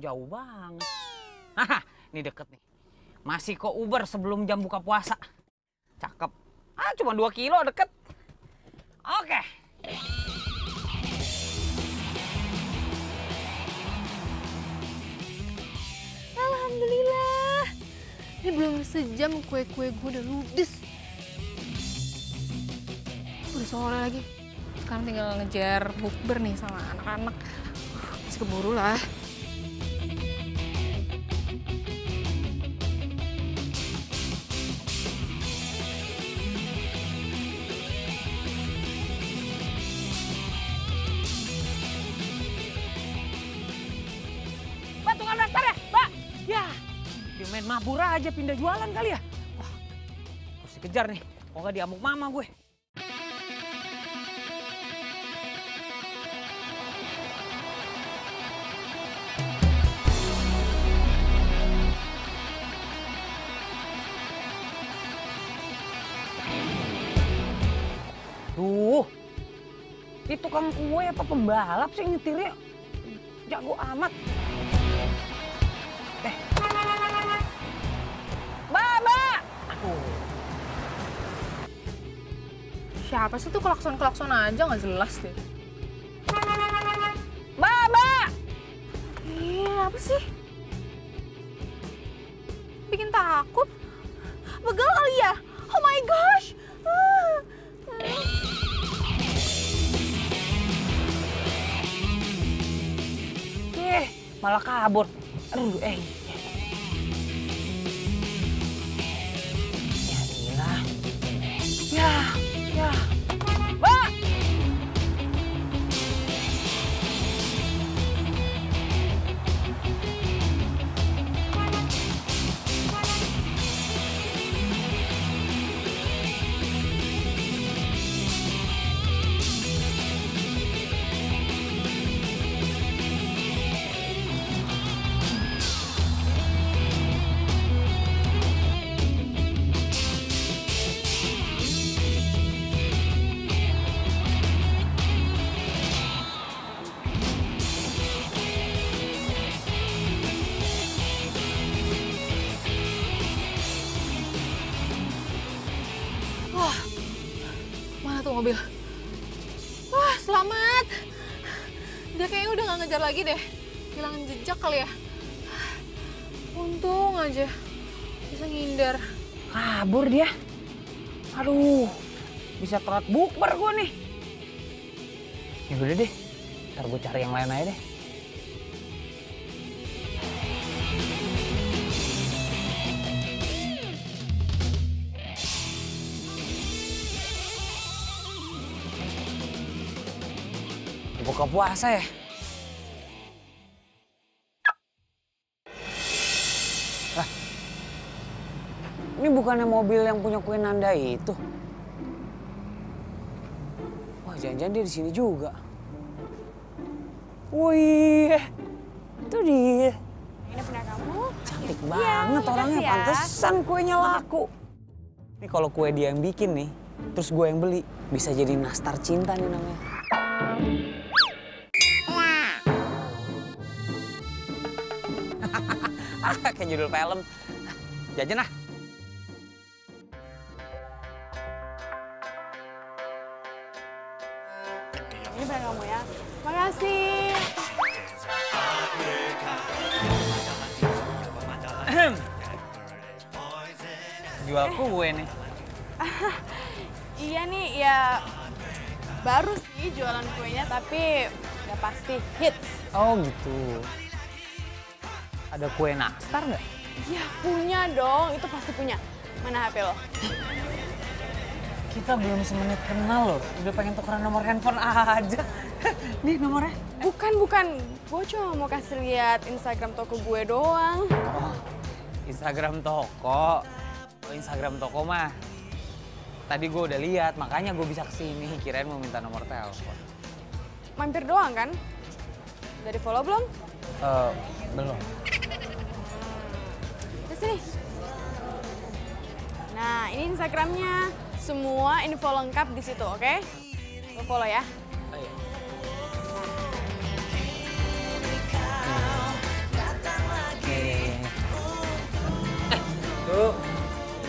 Jauh banget. Haha, ini deket nih. Masih kok Uber sebelum jam buka puasa. Cakep. Ah, cuma 2 kilo deket. Oke. Alhamdulillah. Ini belum sejam kue-kue gue udah ludes. Udah sore lagi. Sekarang tinggal ngejar bukber nih sama anak-anak. Masih keburu lah. Aja pindah jualan kali ya. Wah, harus dikejar nih. Kok nggak diamuk mama gue. Duh, ini tukang kue apa pembalap sih nyetirnya? Jago amat. Siapa sih tuh kelakson-kelakson aja nggak jelas deh. Mbak, Mbak! Iya, apa sih? Bikin takut. Begal kali ya? Oh my gosh! Ah. Eh, malah kabur. Aduh, eh. Dia kayaknya udah gak ngejar lagi deh. Hilang jejak kali ya. Untung aja bisa ngindar. Kabur dia. Aduh, bisa telat bukber gue nih. Ya udah deh, ntar gue cari yang lain aja deh. Buka puasa ya? Lah, ini bukannya mobil yang punya kue Nanda itu? Wah, jangan-jangan dia di sini juga. Wih, itu dia. Ini punya kamu. Cantik Iya, banget orangnya, ya. pantesan kuenya laku. Ini kalau kue dia yang bikin nih, terus gue yang beli, bisa jadi nastar cinta nih namanya. Kayak judul film. Jajan ah. Ini punya kamu ya. Makasih. Jual kue nih. Iya nih, ya baru sih jualan kuenya, tapi udah pasti hits. Oh gitu. Ada kue nastar nggak? Ya punya dong, itu pasti punya. Mana HP lo? Kita belum semenit kenal loh, udah pengen tukeran nomor handphone aja. Nih nomornya. Bukan, bukan. Gue cuma mau kasih lihat Instagram toko gue doang. Oh, Instagram toko. Oh, Instagram toko mah. Tadi gue udah lihat, makanya gue bisa ke sini. Kirain mau minta nomor telepon. Mampir doang kan? Udah di follow belum? Eh, belum. Ke sini. Nah, ini Instagramnya. Semua info lengkap di situ, oke? Okay? Follow ya. Oh, iya. eh,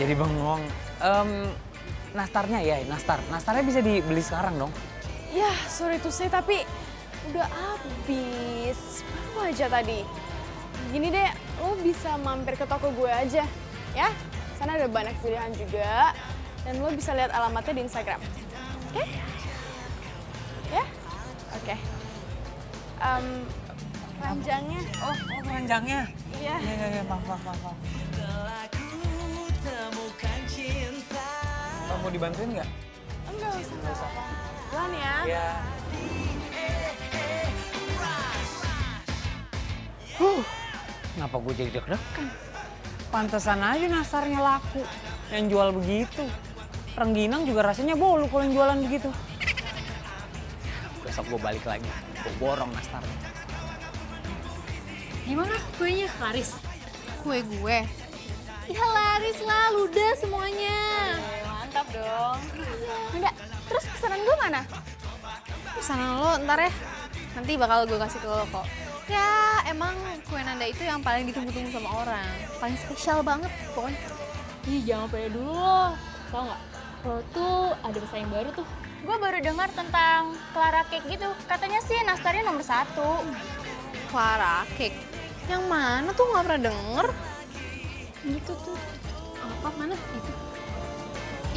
jadi bengong. Um, nastarnya ya, nastar. Nastarnya bisa dibeli sekarang dong? Ya, sorry to say, tapi udah habis. Baru aja tadi. Gini deh, lo bisa mampir ke toko gue aja, ya. Sana ada banyak pilihan juga. Dan lo bisa lihat alamatnya di Instagram. Oke? Ya? Oke. Em, keranjangnya. Oh, oh keranjangnya. Iya. Iya, iya, iya, maaf, maaf, maaf. maaf. Kamu mau dibantuin nggak? Enggak usah, enggak usah. Duluan ya. Iya. Huh, kenapa gue jadi deg-degan? Pantesan aja nasarnya laku. Yang jual begitu. Rengginang juga rasanya bolu kalau yang jualan begitu. Besok gue balik lagi. Gue borong nastarnya. Gimana kuenya? Laris? Kue gue? Ya laris lah, ludah semuanya. Mantap dong. Enggak, terus pesanan gue mana? Pesanan lo ntar ya. Nanti bakal gue kasih ke lo kok. Ya emang kue nanda itu yang paling ditunggu-tunggu sama orang. Paling spesial banget pokoknya. Ih, jangan pede dulu loh. Tau nggak? Lo tuh ada pesaing baru tuh. Gue baru dengar tentang Clara Cake gitu. Katanya sih nastarnya nomor satu. Clara Cake. Yang mana tuh nggak pernah denger? Gitu tuh. Apa mana? Itu.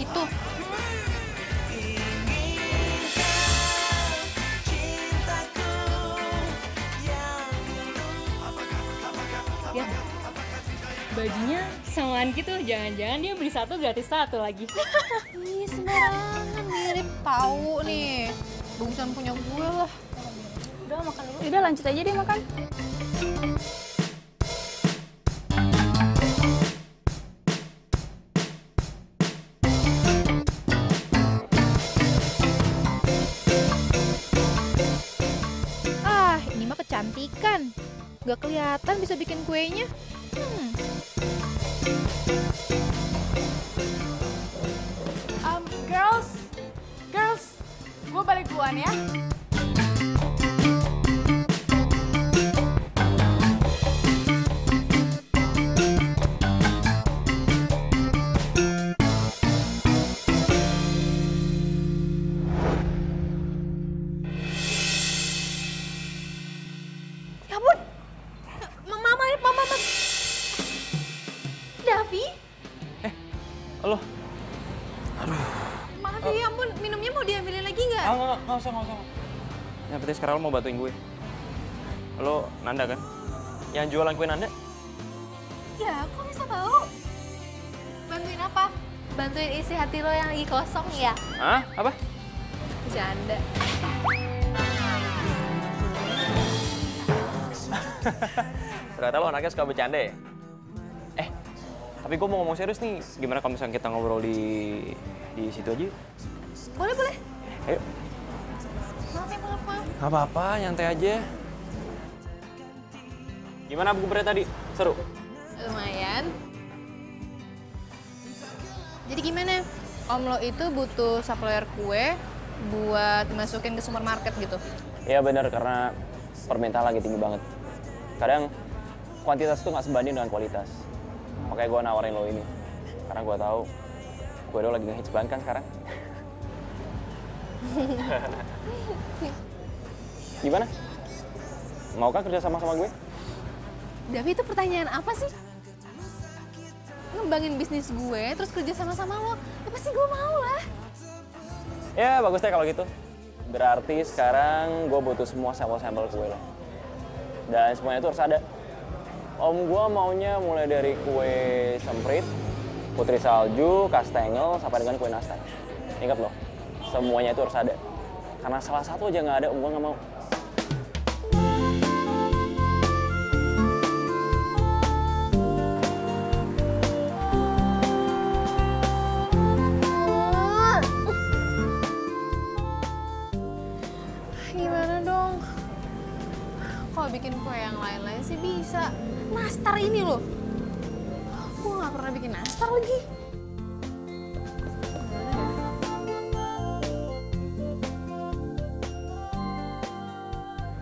Itu. Ya. Bajunya samaan gitu. Jangan-jangan dia beli satu gratis satu lagi. Ih sembarangan mirip tahu nih. Bagusan punya gue lah. Udah makan dulu. Udah lanjut aja deh makan. Ah, ini mah kecantikan. Gak kelihatan bisa bikin kuenya. Hmm. Um, girls, girls, gue balik duluan ya. Ya lo mau bantuin gue. Lo Nanda kan? Yang jualan kue Nanda? Ya, kok bisa tahu? Bantuin apa? Bantuin isi hati lo yang lagi kosong ya? Hah? Apa? Bercanda. Ternyata lo anaknya suka bercanda ya? Eh, tapi gue mau ngomong serius nih. Gimana kalau misalnya kita ngobrol di di situ aja? Boleh, boleh. Ayo. Gak apa-apa, nyantai aja. Gimana buku tadi? Seru? Lumayan. Jadi gimana? Om lo itu butuh supplier kue buat dimasukin ke supermarket gitu? Iya benar, karena permintaan lagi tinggi banget. Kadang kuantitas tuh nggak sebanding dengan kualitas. Makanya gue nawarin lo ini. Karena gue tahu gue lagi ngehits banget kan sekarang. Gimana? Maukah kerja sama sama gue? Davi itu pertanyaan apa sih? Ngembangin bisnis gue, terus kerja sama-sama lo. Ya pasti gue mau lah. Ya bagus deh kalau gitu. Berarti sekarang gue butuh semua sampel-sampel kue lo. Dan semuanya itu harus ada. Om gue maunya mulai dari kue semprit, putri salju, kastengel, sampai dengan kue nastar. Ingat loh, semuanya itu harus ada. Karena salah satu aja nggak ada, om gue nggak mau. Yang lain-lain sih bisa. Nastar ini loh. Gue nggak pernah bikin nastar lagi.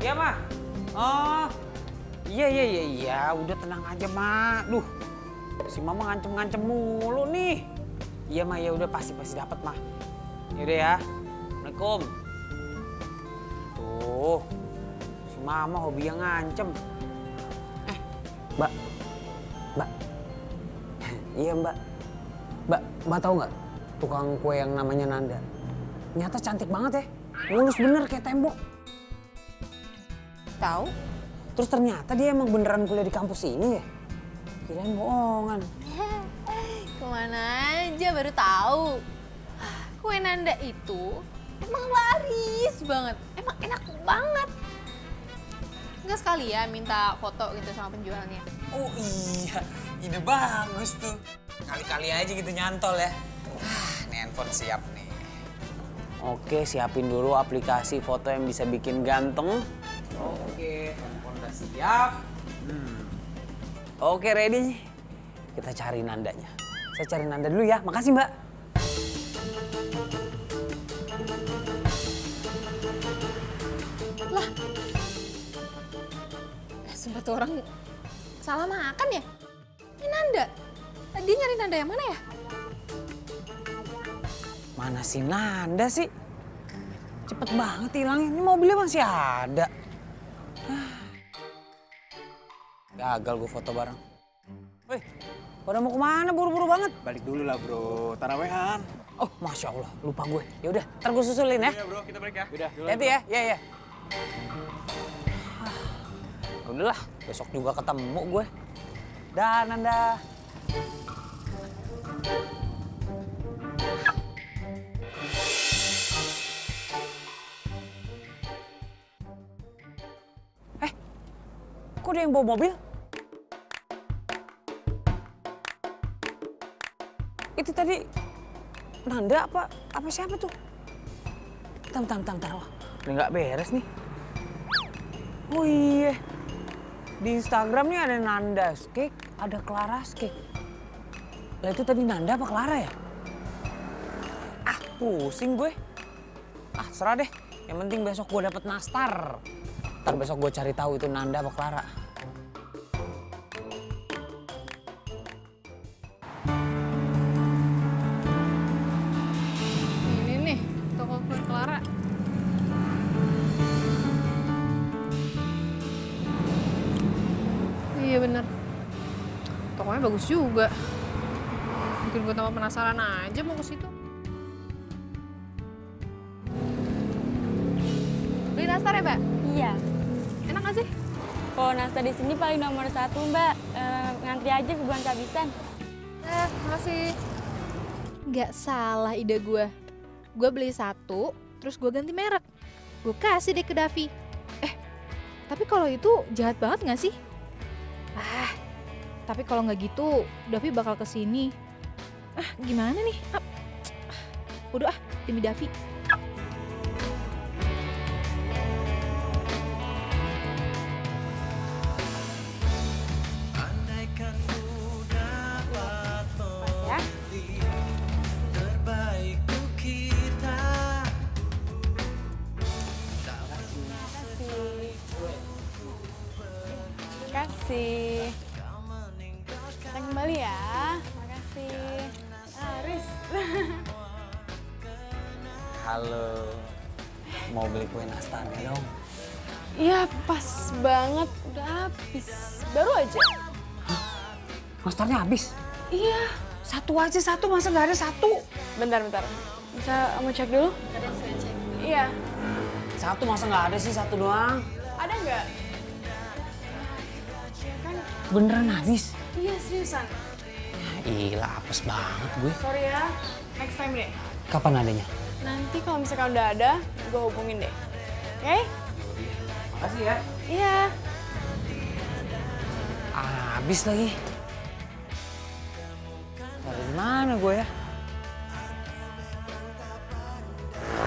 Iya, Ma. Oh. Iya, iya, iya, iya. Udah tenang aja, Ma. Duh. Si Mama ngancem-ngancem mulu nih. Iya mah ya udah pasti pasti dapat mah. Yaudah ya. Assalamualaikum. Tuh. Si Mama hobi yang ngancem. Mbak. Mbak. iya, Mbak. Mbak, Mbak tahu nggak tukang kue yang namanya Nanda? Nyata cantik banget ya. Mulus bener kayak tembok. Tahu? Terus ternyata dia emang beneran kuliah di kampus ini ya? Kirain bohongan. Ke mana aja baru tahu. Kue Nanda itu emang laris banget. Emang enak banget. Enggak sekali ya minta foto gitu sama penjualnya. Oh iya, ide bagus tuh. Kali-kali aja gitu nyantol ya. Ah, ini handphone siap nih. Oke, siapin dulu aplikasi foto yang bisa bikin ganteng. Oke, handphone udah siap. Hmm. Oke, ready. Kita cari Nandanya. Saya cari Nanda dulu ya. Makasih, Mbak. Tuh orang salah makan ya? Ini Nanda. Dia nyari Nanda yang mana ya? Mana si Nanda sih? Cepet banget hilangnya. Ini mobilnya masih ada. Gagal gue foto bareng. Woi, pada mau ke mana? Buru-buru banget. Balik dulu lah bro, tarawehan. Oh, masya Allah, lupa gue. Ya udah, ntar gue susulin ya. Iya bro, kita balik ya. Udah, Hati ya, ya ya. Ah, Udahlah, besok juga ketemu gue. Dan Nanda. Eh, kok ada yang bawa mobil? Itu tadi Nanda apa apa siapa tuh? Tam tam tam tam. Udah nggak beres nih. Oh iya. Di Instagram nih ada Nanda Cake, ada Clara Cake. Lah itu tadi Nanda apa Clara ya? Ah, pusing gue. Ah, serah deh. Yang penting besok gue dapet nastar. Ntar besok gue cari tahu itu Nanda apa Clara. Bagus juga. Bikin gue tambah penasaran aja mau ke situ. Beli nastar ya, Mbak? Iya. Enak gak sih? Kalau nastar di sini paling nomor satu, Mbak. Eh, ngantri aja kebun kehabisan. Eh, makasih. Nggak salah ide gue. Gue beli satu, terus gue ganti merek. Gue kasih deh ke Davi. Eh, tapi kalau itu jahat banget nggak sih? Ah, tapi kalau nggak gitu, Davi bakal ke sini. Ah, gimana nih? Ah, ah, udah ah, demi Davi. Aja satu, masa nggak ada satu? Bentar, bentar. Bisa kamu cek dulu? Iya. Satu masa nggak ada sih satu doang? Ada nggak? Beneran habis? Iya seriusan. Gila, apes banget gue. Sorry ya. Next time deh. Kapan adanya? Nanti kalau misalkan udah ada, gue hubungin deh. Oke? Makasih ya. Iya. Habis lagi. Dari mana gue ya?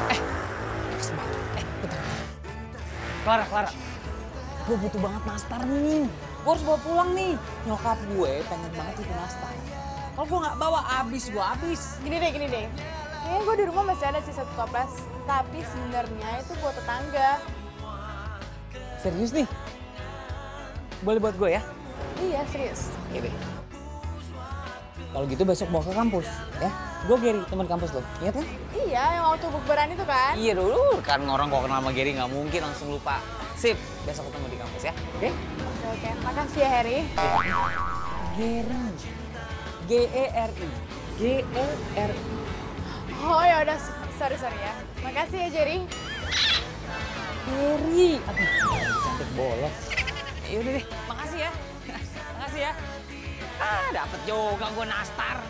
Eh. Eh, bentar. Clara, Clara. Gue butuh banget nastar nih. Gue harus bawa pulang nih. Nyokap gue pengen banget itu nastar. Kalau gue nggak bawa, abis gue abis. Gini deh, gini deh. Kayaknya gue di rumah masih ada sih satu toples. Tapi sebenarnya itu buat tetangga. Serius nih? Boleh buat gue ya? Iya, serius. Ini. Kalau gitu besok bawa ke kampus, ya. Gue Gary, teman kampus lo. Ingat kan? Iya, yang waktu bukberan itu kan? Iya dulu, kan orang kok kenal sama Gary nggak mungkin langsung lupa. Sip, besok ketemu di kampus ya. Oke? Oke, oke. Makasih ya, Harry. Gary. G-E-R-I. G-E-R-I. Oh ya udah, sorry sorry ya. Makasih ya Jerry. Gary. Aduh, cantik bolos. Yaudah deh, makasih ya. makasih ya. Ah, dapet juga gue nastar.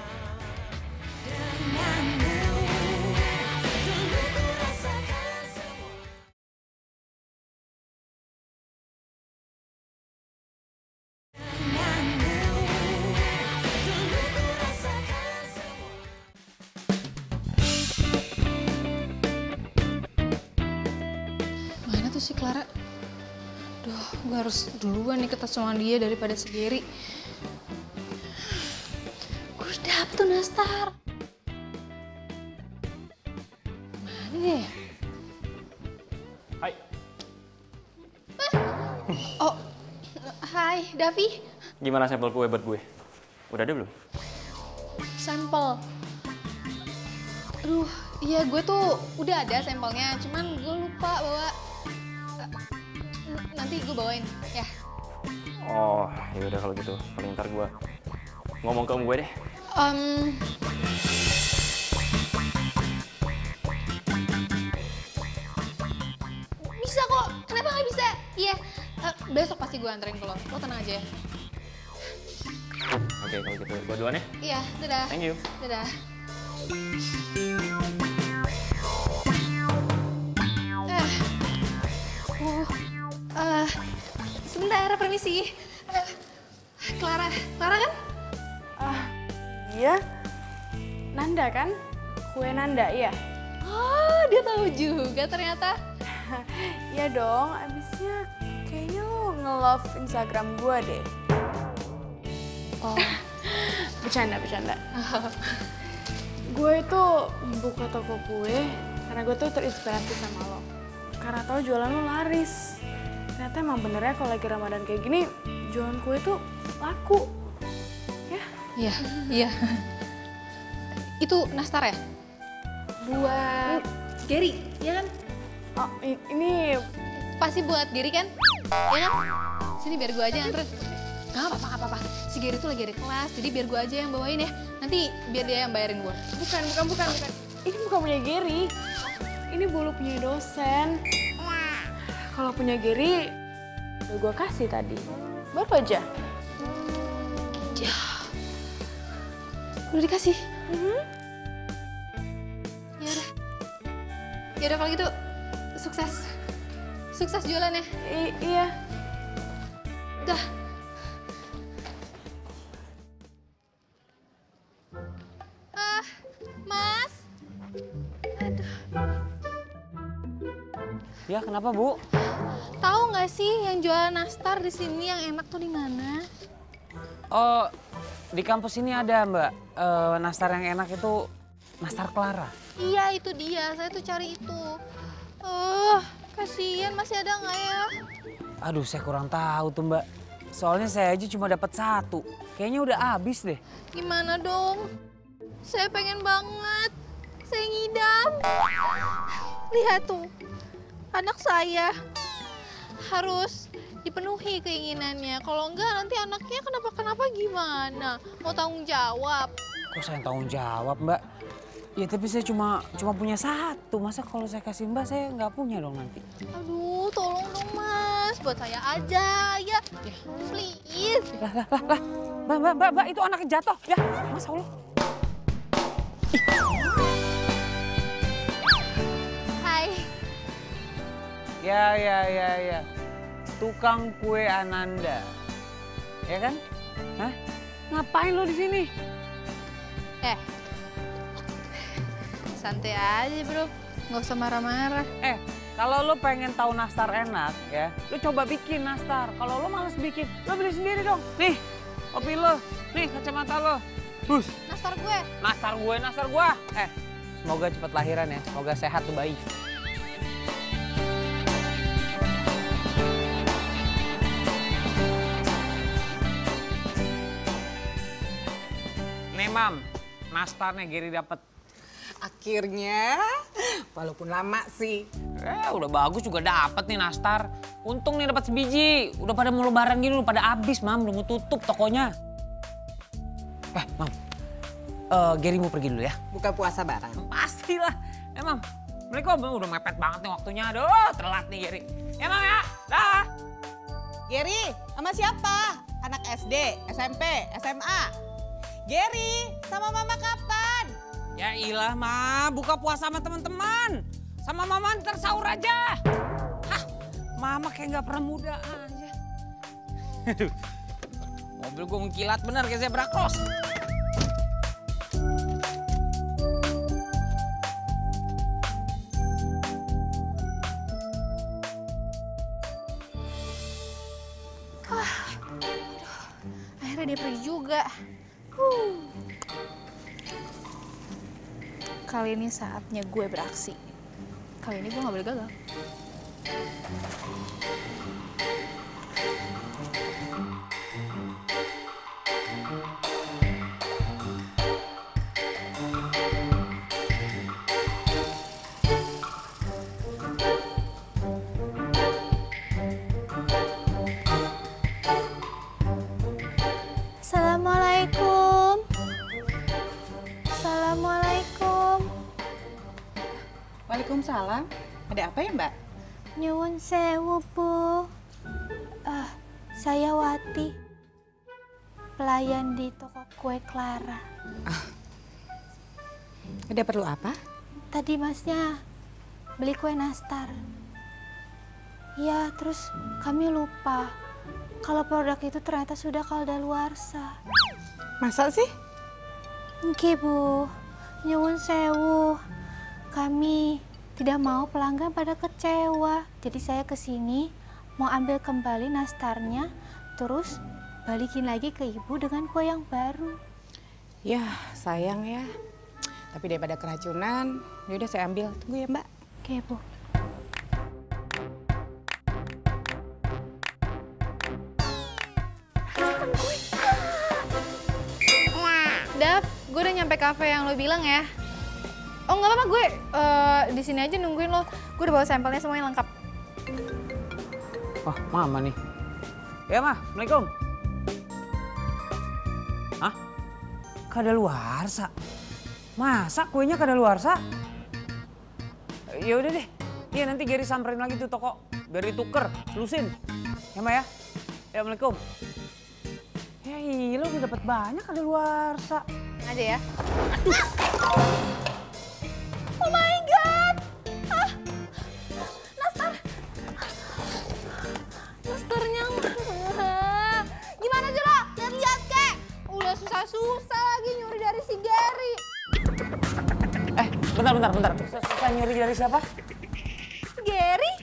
Mana tuh si Clara? Duh, gue harus duluan nih ketemu sama dia daripada si. Tuh Nastar. Mana deh? Hai. Oh, hai Davi. Gimana sampel kue buat gue? Udah ada belum? Sampel. Aduh, iya gue tuh udah ada sampelnya, cuman gue lupa bawa. Nanti gue bawain, ya. Oh, ya udah kalau gitu. Paling ntar gue ngomong ke om gue deh. Em, bisa kok, kenapa nggak bisa? Iya, eh, besok pasti gue anterin ke lo, lo tenang aja ya. Oke, kalau gitu. Gue duluan ya. Iya, dadah. Thank you. Dadah. Eh, uh, sebentar, permisi. Clara, Clara kan? Iya. Nanda kan? Kue Nanda, iya. Oh, dia tahu juga ternyata. Iya dong, abisnya kayaknya lo nge-love Instagram gue deh. Oh, Bercanda, bercanda. gue itu buka toko kue karena gue tuh terinspirasi sama lo. Karena tau jualan lo laris. Ternyata emang benernya kalau lagi Ramadan kayak gini, jualan kue tuh laku. Ya, iya, iya. Itu nastar ya? Buat Gary, ya kan? oh, ini Pasti buat Gary kan? Ya kan? Sini biar gue aja yang anterin. Gak apa-apa, gak apa-apa. Si Gary tuh lagi ada kelas, jadi biar gue aja yang bawain ya. Nanti biar dia yang bayarin gue. bukan, bukan, bukan, bukan. Ini bukan punya Gary. Ini bulu punya dosen. Kalau punya Gary, udah gue kasih tadi. Baru aja. Udah dikasih? Ya udah. Ya udah kalau gitu, sukses. Sukses jualannya. I- iya. Dah. Ah, Mas. Ya, kenapa, Bu? Tahu nggak sih yang jualan nastar di sini yang enak tuh di mana? Oh, di kampus ini ada, Mbak. Eh, nastar yang enak itu nastar Clara. Iya itu dia, saya tuh cari itu. Oh, kasihan masih ada nggak ya? Aduh, saya kurang tahu tuh, Mbak. Soalnya saya aja cuma dapat satu. Kayaknya udah habis deh. Gimana dong? Saya pengen banget. Saya ngidam. Lihat tuh, anak saya harus dipenuhi keinginannya. Kalau enggak nanti anaknya kenapa-kenapa gimana? Mau tanggung jawab. Kok saya tanggung jawab, Mbak? Ya tapi saya cuma cuma punya satu. Masa kalau saya kasih Mbak saya nggak punya dong nanti. Aduh, tolong dong mas, buat saya aja ya. Please. Lah, lah, lah, lah. Mbak, Mbak, Mbak, Mbak, itu anaknya jatuh. Ya, Mas Allah. Hai. Ya, ya, ya, ya. Tukang kue Ananda. Ya kan? Hah? Ngapain lo di sini? Eh. Santai aja, Bro. Nggak usah marah-marah. Eh, kalau lo pengen tahu nastar enak ya, lo coba bikin nastar. Kalau lo males bikin, lo beli sendiri dong. Nih, kopi lo. Nih, kacamata lo. Bus, Nastar gue. nastar gue, nastar gue. Eh, semoga cepat lahiran ya. Semoga sehat tuh bayi. Mam, nastarnya Gary dapet. Akhirnya, walaupun lama sih. Eh, udah bagus juga dapet nih nastar. Untung nih dapat sebiji. Udah pada mau lebaran gini, udah pada habis, Mam. Udah mau tutup tokonya. Eh, Mam. Eh, Gary mau pergi dulu ya. Buka puasa bareng. Pastilah. Eh, Mam. Mereka udah mepet banget nih waktunya. Aduh, telat nih Gary. Ya, Mam ya. Dah. Gary, sama siapa? Anak SD, SMP, SMA. Gary, sama mama kapan? Ya ilah, Ma. Buka puasa sama teman-teman. Sama Mama ntar sahur aja. Hah, Mama kayak nggak pernah muda aja. Aduh, mobil gue mengkilat bener kayak zebra cross. Akhirnya dia pergi juga. Kali ini saatnya gue beraksi. Kali ini gue gak boleh gagal. Apa ya mbak? Nyuwun sewu, Bu. Ah, saya Wati. Pelayan di toko kue Clara. Ada perlu apa? Tadi masnya beli kue nastar. Ya, terus kami lupa kalau produk itu ternyata sudah kadaluarsa. Masa sih? Oke, Bu. Nyuwun sewu. Kami tidak mau pelanggan pada kecewa. Jadi saya ke sini mau ambil kembali nastarnya, terus balikin lagi ke ibu dengan kue yang baru. Ya, sayang ya. Tapi daripada keracunan, yaudah saya ambil. Tunggu ya mbak. Oke, Bu. Dav, gue udah nyampe kafe yang lo bilang ya. Oh nggak apa-apa gue eh, di sini aja nungguin lo. Gue udah bawa sampelnya semuanya lengkap. Wah, Mama nih. Ya, Ma. Assalamualaikum. Hah? Kadaluarsa? Masa kuenya kadaluarsa? Ya udah deh. Iya nanti Gary samperin lagi tuh toko. Biar dituker, lusin. Ya, Ma ya. Ya, Assalamualaikum. Ya iya, lo udah dapat banyak kadaluarsa. Aja ya. Oh Susah-susah lagi nyuri dari si Gary. Eh, bentar, bentar, bentar. Susah, susah nyuri dari siapa? Gary?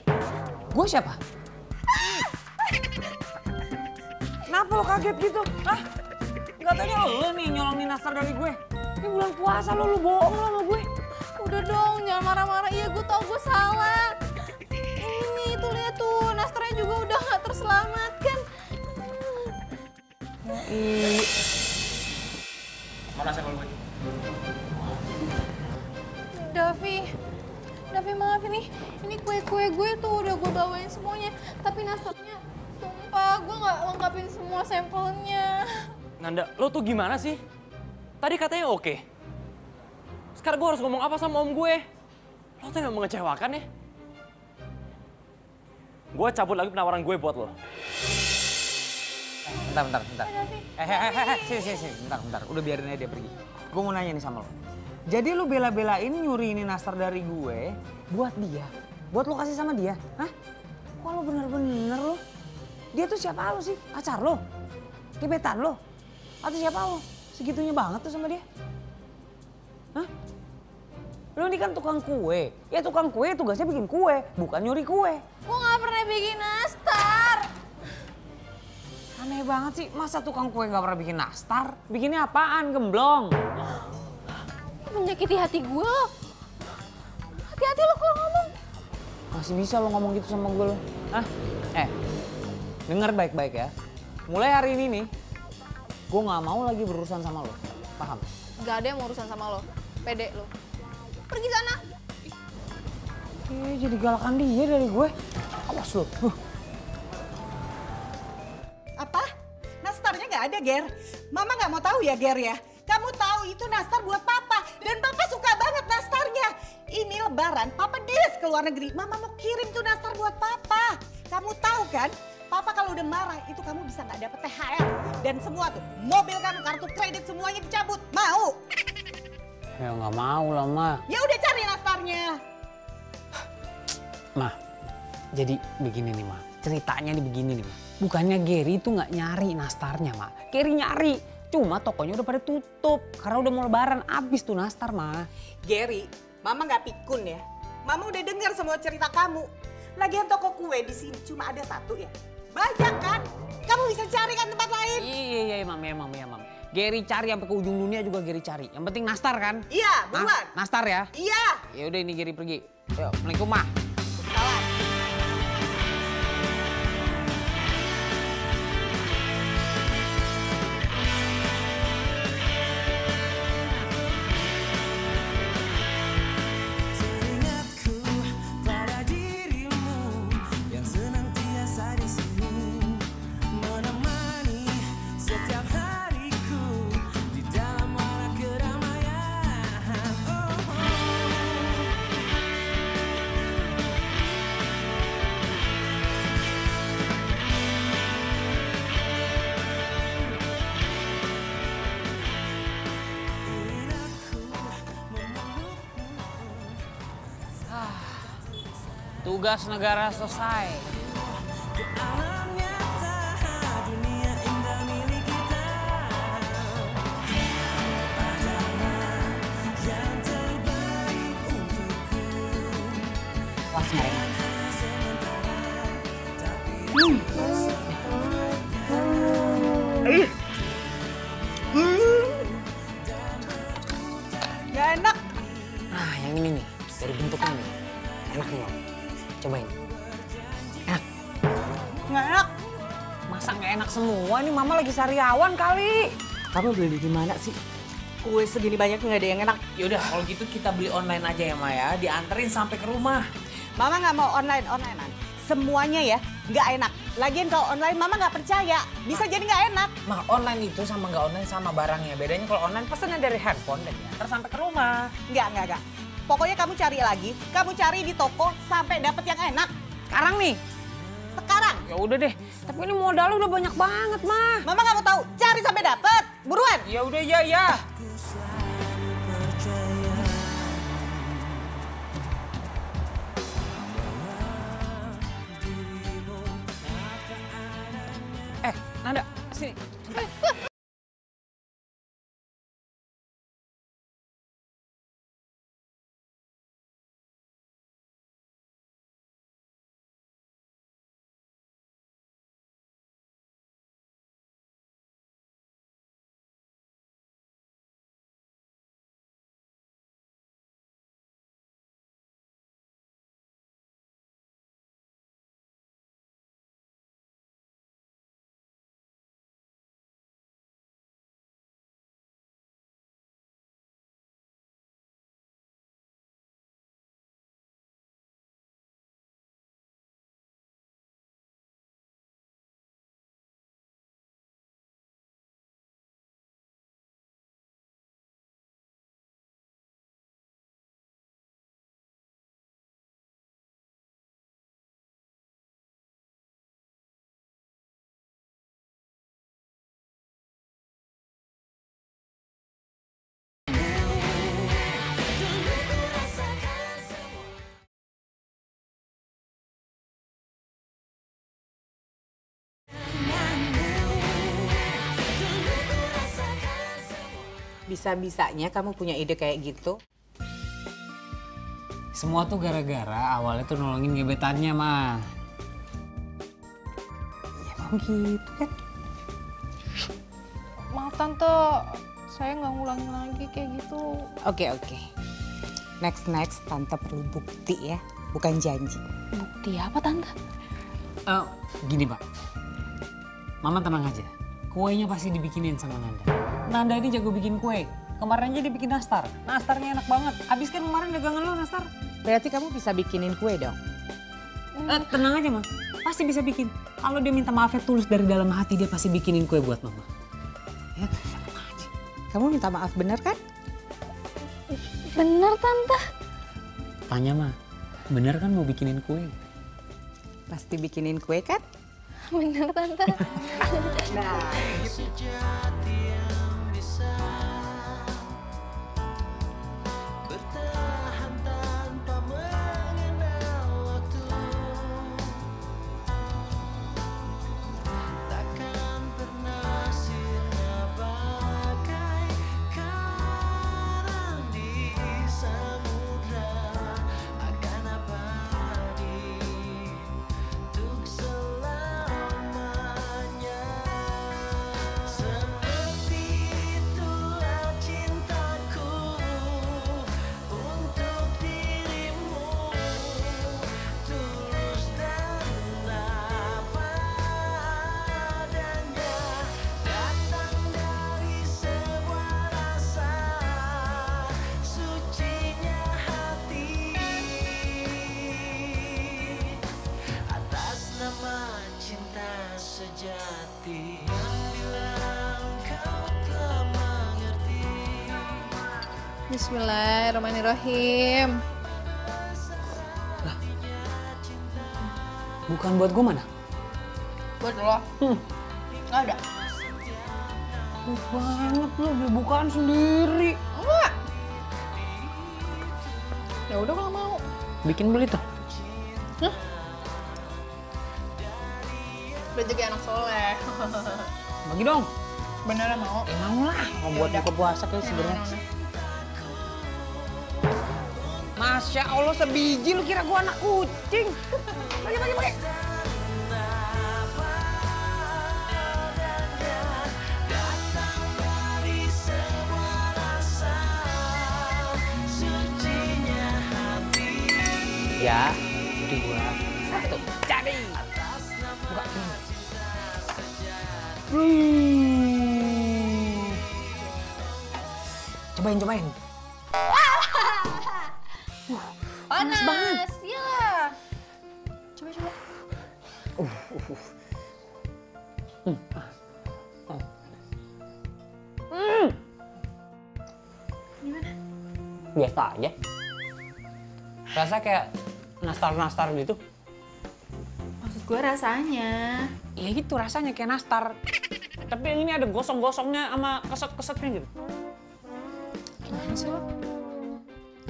Gue siapa? Kenapa lo kaget gitu? Hah? Katanya lo nih nyolongin nastar dari gue. Ini bulan puasa lo, lo bohong lo sama gue. Udah dong, jangan marah-marah. Iya, gue tau gue salah. Ini tuh lihat tuh. Nastarnya juga udah gak terselamatkan. Ih, Mana sampel gue? Davi, Davi maaf ini, ini kue-kue gue tuh udah gue bawain semuanya. Tapi nastarnya tumpah, gue nggak lengkapin semua sampelnya. Nanda, lo tuh gimana sih? Tadi katanya oke. Sekarang gue harus ngomong apa sama om gue? Lo tuh emang mengecewakan ya? Gue cabut lagi penawaran gue buat lo. Bentar, bentar, bentar. Eh, eh, eh, eh, sini, sini, sini. Bentar, bentar. Udah biarin aja dia pergi. Gue mau nanya nih sama lo. Jadi lu bela-belain nyuri ini nastar dari gue buat dia? Buat lo kasih sama dia? Hah? Wah lo bener-bener lo. Dia tuh siapa lo sih? Pacar lo? Gebetan lo? Atau siapa lo? Segitunya banget tuh sama dia? Hah? Lo ini kan tukang kue. Ya tukang kue tugasnya bikin kue, bukan nyuri kue. Gue nggak pernah bikin nastar. Aneh banget sih, masa tukang kue nggak pernah bikin nastar? Bikinnya apaan, gemblong? Menyakiti hati gue lo. Hati-hati lo kalau ngomong. Masih bisa lo ngomong gitu sama gue lo? Hah? Eh, denger baik-baik ya. Mulai hari ini nih, gue nggak mau lagi berurusan sama lo. Paham? Gak ada yang mau urusan sama lo. Pede lo. Pergi sana. Eh, jadi galakan dia dari gue. Awas lu. Huh. Apa? Nastarnya nggak ada, Ger. Mama nggak mau tahu ya, Ger ya. Kamu tahu itu nastar buat papa. Dan papa suka banget nastarnya. Ini lebaran, papa des ke luar negeri. Mama mau kirim tuh nastar buat papa. Kamu tahu kan? Papa kalau udah marah itu kamu bisa nggak dapet THR. Dan semua tuh, mobil kamu, kartu kredit semuanya dicabut. Mau? Ya nggak mau lah, Ma. Ya udah cari nastarnya. Ma, jadi begini nih, Ma. Ceritanya nih begini nih, Ma. Bukannya Gary itu nggak nyari nastarnya, Ma. Gary nyari. Cuma tokonya udah pada tutup. Karena udah mau lebaran, abis tuh nastar, Ma. Gary, Mama nggak pikun ya. Mama udah dengar semua cerita kamu. Lagian toko kue di sini cuma ada satu ya. Banyak kan? Kamu bisa cari kan tempat lain? Iya, iya, iya, Mam. Iya, Mam. Iya, Mam. Gary cari sampai ke ujung dunia juga Gary cari. Yang penting nastar kan? Iya, Nas- buruan. nastar ya? Iya. Ya udah ini Gary pergi. Yuk, Assalamualaikum, Ma. Tugas negara selesai. Sariawan kali. Kamu beli di mana sih? Kue segini banyak nggak ada yang enak. Yaudah, kalau gitu kita beli online aja ya, Maya. Dianterin sampai ke rumah. Mama nggak mau online onlinean. Semuanya ya nggak enak. Lagian kalau online Mama nggak percaya. Bisa jadi nggak enak. Ma, online itu sama nggak online sama barangnya. Bedanya kalau online pesannya dari handphone dan diantar sampai ke rumah. Nggak nggak nggak. Pokoknya kamu cari lagi. Kamu cari di toko sampai dapet yang enak. Sekarang nih. Sekarang. Ya udah deh. Tapi ini modal udah banyak banget, mah. Mama nggak mau tahu. Cari sampai dapet. Buruan. Ya udah ya ya. Bisa-bisanya kamu punya ide kayak gitu? Semua tuh gara-gara awalnya tuh nolongin gebetannya, mah. Ya emang gitu kan. Maaf tante, saya nggak ngulangin lagi kayak gitu. Oke, oke. Next, next. Tante perlu bukti ya, bukan janji. Bukti apa tante? Eh, gini, Pak. Mama tenang aja. Kuenya pasti dibikinin sama Nanda. Nanda ini jago bikin kue. Kemarin aja dibikin nastar. Nastarnya enak banget. Habis kan kemarin dagangan lo nastar. Berarti kamu bisa bikinin kue dong. Eh, tenang aja, Ma. Pasti bisa bikin. Kalau dia minta maafnya tulus dari dalam hati, dia pasti bikinin kue buat Mama. Kamu minta maaf bener kan? Bener tante. Tanya, Ma. Bener kan mau bikinin kue? Pasti bikinin kue kan? Bener tante. Nah, Sejati Bismillahirrahmanirrahim. Bukan buat gue mana? Buat lo. Nggak ada. Baik banget lo, beli bukaan sendiri. Enggak. Ya udah kalau mau. Bikin beli tuh. Rezeki anak soleh. Bagi dong. Beneran mau? Eh, mau lah. Mau buat buka puasa kayak sebenarnya. Masya Allah sebiji lu kira gua anak kucing. Bagi, bagi, bagi. Ya, dua, satu. Jadi. Buka. Hmm. Cobain, cobain. Biasa aja. Rasa kayak nastar-nastar gitu. Maksud gue rasanya. Ya gitu rasanya kayak nastar. Tapi yang ini ada gosong-gosongnya sama keset-kesetnya gitu. Gimana sih lo?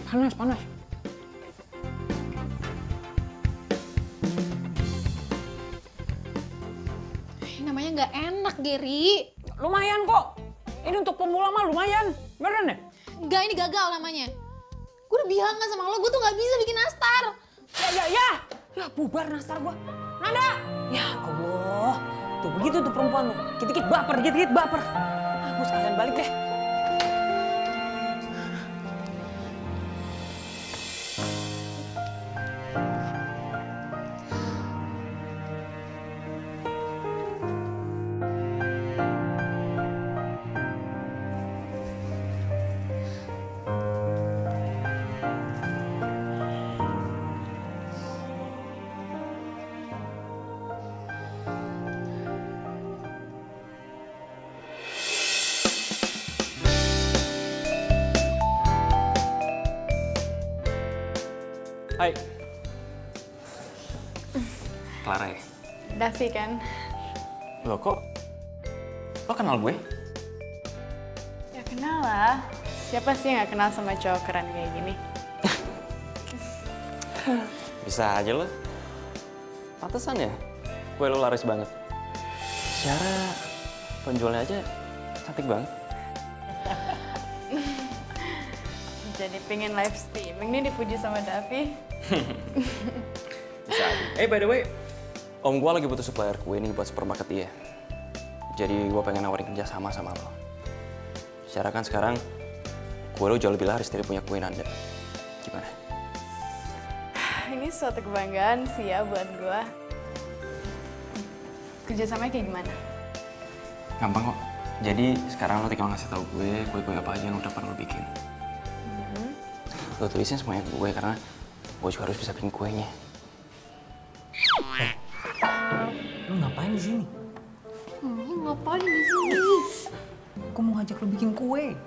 Panas, panas. Namanya nggak enak, Geri. Lumayan kok. Ini untuk pemula mah lumayan. Beneran deh. Nggak, ini gagal namanya. Gue udah bilang kan sama lo, gue tuh nggak bisa bikin nastar. Ya, ya, ya. Ya, bubar nastar gua. Nanda! Ya Allah. Tuh begitu tuh perempuan tuh. Dikit-dikit baper, dikit-dikit baper. Aku sekalian balik deh. Davi kan? Lo kok? Lo kenal gue? Ya kenal lah. Siapa sih yang gak kenal sama cowok keren kayak gini? Bisa aja lo. Pantesan ya? Kue lo laris banget. Secara penjualnya aja cantik banget. Jadi pengen live streaming nih dipuji sama Davi. Bisa aja. Eh by the way, om gue lagi butuh supplier kue nih buat supermarket dia. Jadi gue pengen nawarin kerja sama sama lo. Secara kan sekarang kue lo jauh lebih laris dari punya kue Nanda. Gimana? Ini suatu kebanggaan sih ya buat gua. Kerjasamanya kayak gimana? Gampang kok. Jadi sekarang lo tinggal ngasih tahu gue kue-kue apa aja yang udah pernah lo bikin. Lo tulisin semuanya ke gue karena gue juga harus bisa bikin kuenya. Ngapain di sini? Hmm, ngapain di sini? Gue mau ngajak lu bikin kue.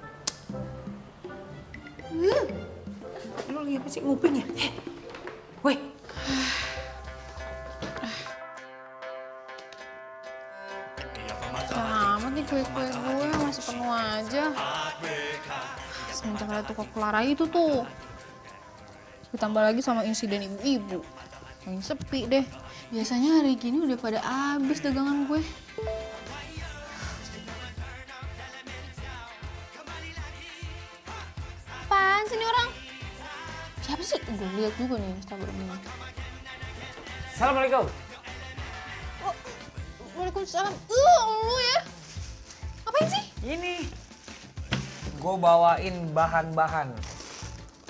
Lu lihat apa sih nguping ya? Eh, weh. Amat nih kue-kue gue masih penuh aja. Semenjak ada toko Clara itu tuh. Ditambah lagi sama insiden ibu-ibu. Makin sepi deh. Biasanya hari gini udah pada habis dagangan gue. Apaan sih nih orang? Siapa sih? Gue lihat juga nih Instagramnya. Assalamualaikum. Waalaikumsalam. Uh, lu ya. Ngapain sih? Ini. Gue bawain bahan-bahan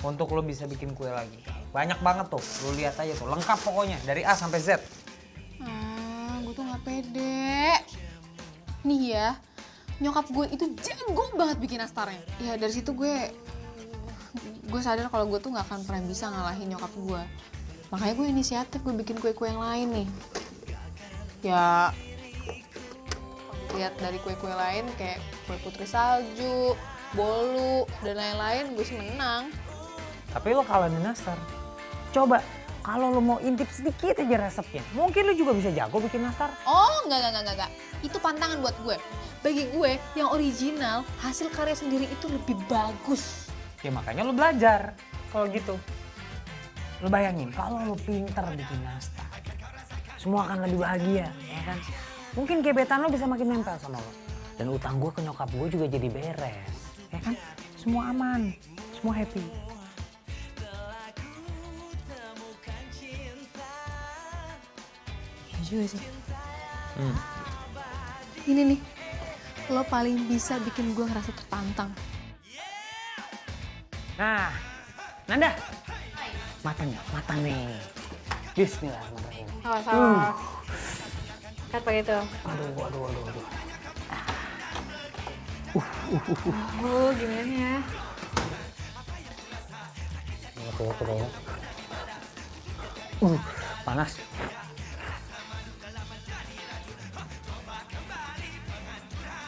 untuk lo bisa bikin kue lagi. Banyak banget tuh, lo lihat aja tuh, lengkap pokoknya dari A sampai Z. Ah, gue tuh gak pede. Nih ya, nyokap gue itu jago banget bikin nastarnya. Ya dari situ gue, gue sadar kalau gue tuh gak akan pernah bisa ngalahin nyokap gue. Makanya gue inisiatif gue bikin kue-kue yang lain nih. Ya, lihat dari kue-kue lain kayak kue putri salju, bolu, dan lain-lain, gue sih menang. Tapi lo kalah di nastar. Coba, kalau lo mau intip sedikit aja resepnya, mungkin lo juga bisa jago bikin nastar. Oh, enggak, enggak, enggak, enggak. Itu pantangan buat gue. Bagi gue, yang original, hasil karya sendiri itu lebih bagus. Ya makanya lo belajar kalau gitu. Lo bayangin, kalau lo pinter bikin nastar, semua akan lebih bahagia, ya kan? Mungkin gebetan lo bisa makin nempel sama lo. Dan utang gue ke nyokap gue juga jadi beres, ya kan? Semua aman, semua happy. Juga sih. Hmm. Ini nih, lo paling bisa bikin gue ngerasa tertantang. Nah, Nanda. Matang ya? Matang nih. Bismillahirrahmanirrahim. Salah, salah. Kan pakai itu. Aduh, aduh, aduh, aduh. Oh, gimana ya? Oke, oke, oke. Uh, panas.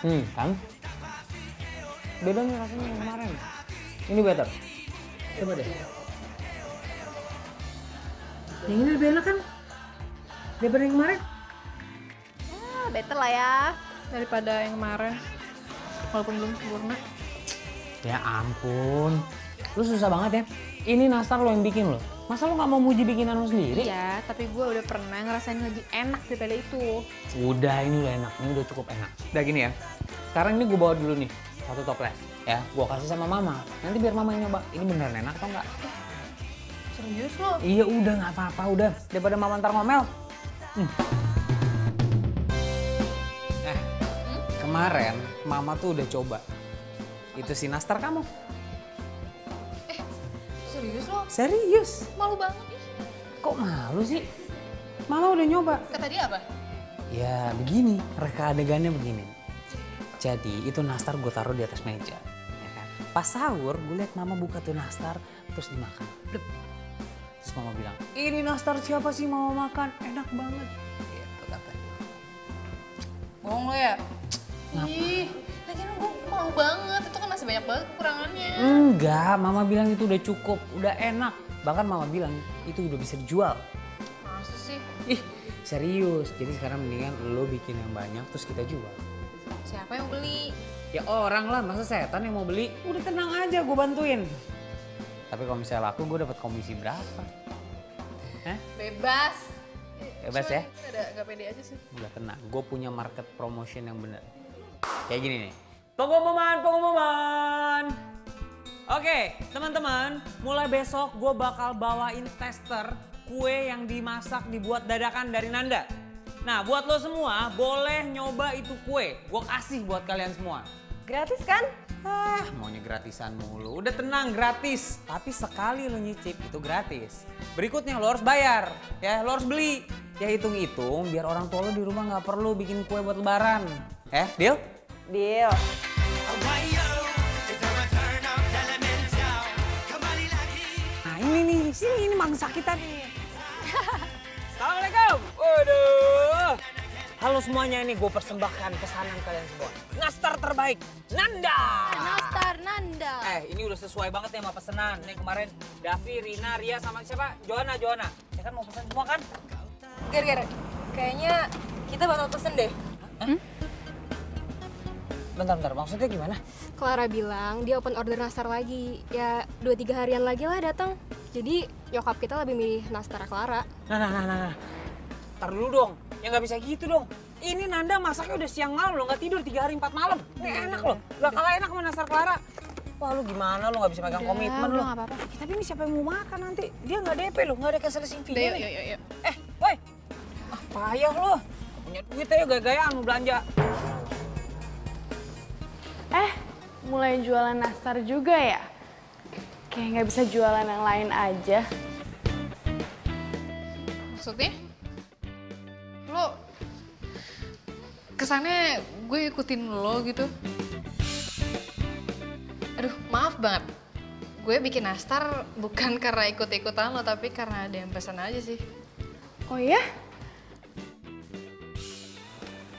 Hmm, kan? Beda nih rasanya yang kemarin. Ini better. Coba deh. Yang ini lebih enak kan? Daripada yang kemarin? Ah, better lah ya. Daripada yang kemarin. Walaupun belum sempurna. Ya ampun. Lu susah banget ya. Ini nastar lo yang bikin lo. Masa lo gak mau muji bikinan lo sendiri? Iya, tapi gue udah pernah ngerasain lebih enak daripada itu. Udah ini udah enak, ini udah cukup enak. Udah gini ya, sekarang ini gue bawa dulu nih satu toples ya, gue kasih sama mama. Nanti biar mama yang nyoba, ini beneran enak atau enggak? Serius lo? Iya udah nggak apa-apa udah, daripada mama ntar ngomel. Hmm. Eh, kemarin mama tuh udah coba. Itu si nastar kamu. Serius lo? Serius? Malu banget ih. Kok malu sih? Mama udah nyoba. Kata dia apa? Ya begini, reka adegannya begini. Jadi itu nastar gue taruh di atas meja. Ya kan? Pas sahur gue liat mama buka tuh nastar terus dimakan. Blep. Terus mama bilang, ini nastar siapa sih mama makan? Enak banget. Gitu katanya. Bohong lo ya? Ih, lagian gue malu banget. Itu kan masih banyak banget kekurangannya. Enggak, mama bilang itu udah cukup, udah enak. Bahkan mama bilang itu udah bisa dijual. Masa sih? Ih, serius. Jadi sekarang mendingan lo bikin yang banyak terus kita jual. Siapa yang beli? Ya orang lah, masa setan yang mau beli? Udah tenang aja, gue bantuin. Tapi kalau misalnya laku, gue dapat komisi berapa? Hah? Bebas. Bebas ya? Cuman Ada gak pede aja sih. Udah tenang, gue punya market promotion yang bener. Kayak gini nih. Pengumuman, pengumuman. Oke, teman-teman, mulai besok gue bakal bawain tester kue yang dimasak dibuat dadakan dari Nanda. Nah, buat lo semua boleh nyoba itu kue. Gue kasih buat kalian semua. Gratis kan? Ah, maunya gratisan mulu. Udah tenang, gratis. Tapi sekali lo nyicip itu gratis. Berikutnya lo harus bayar, ya lo harus beli. Ya hitung-hitung biar orang tua lo di rumah nggak perlu bikin kue buat lebaran. Eh, deal? Deal. Nah ini nih, sini ini mangsa kita nih. Assalamualaikum. Waduh. Halo semuanya ini gue persembahkan pesanan kalian semua. Nastar terbaik, Nanda. Nastar Nanda. Eh ini udah sesuai banget nih sama pesanan. Nih kemarin Davi, Rina, Ria sama siapa? Johanna, Johanna. Ya kan mau pesan semua kan? Ger, ger. Kayaknya kita bakal pesen deh. Bentar, bentar. Maksudnya gimana? Clara bilang dia open order nastar lagi. Ya dua tiga harian lagi lah datang. Jadi nyokap kita lebih milih nastar Clara. Nah, nah, nah, nah. nah. Ntar dulu dong. Ya nggak bisa gitu dong. Ini Nanda masaknya udah siang malam loh, nggak tidur tiga hari empat malam. Ini enak loh, gak kalah enak sama Nastar Clara. Wah lu gimana lu nggak bisa megang Udah, komitmen lu. nggak apa-apa. Ya, tapi ini siapa yang mau makan nanti? Dia nggak DP loh, nggak ada fee. Yuk, nih. yuk, yuk, yuk. Eh, woi. Ah, payah lu. Punya duit aja gaya-gayaan mau belanja. Eh, mulai jualan nastar juga ya? Kayak nggak bisa jualan yang lain aja. Maksudnya? Lo kesannya gue ikutin lo gitu. Aduh, maaf banget. Gue bikin nastar bukan karena ikut-ikutan lo, tapi karena ada yang pesan aja sih. Oh iya?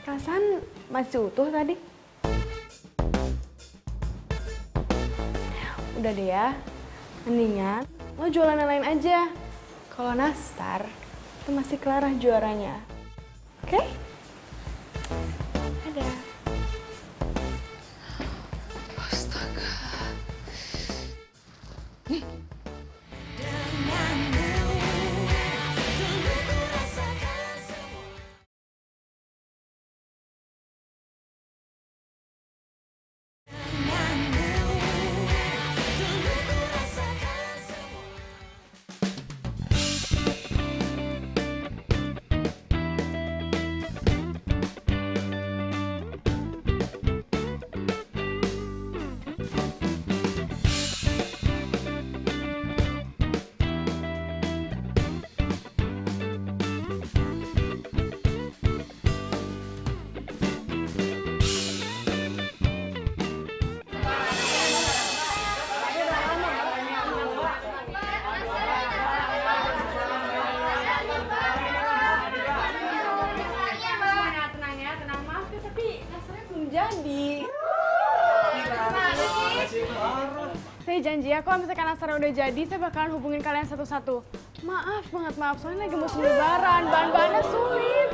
Perasaan masih utuh tadi? Udah deh ya, mendingan lo jualan yang lain aja. Kalau nastar, itu masih Clara juaranya. Oke? Ada. Astaga. Tenang nastarnya udah jadi, saya bakalan hubungin kalian satu-satu. Maaf banget, maaf. Soalnya lagi musim lebaran, bahan-bahannya sulit.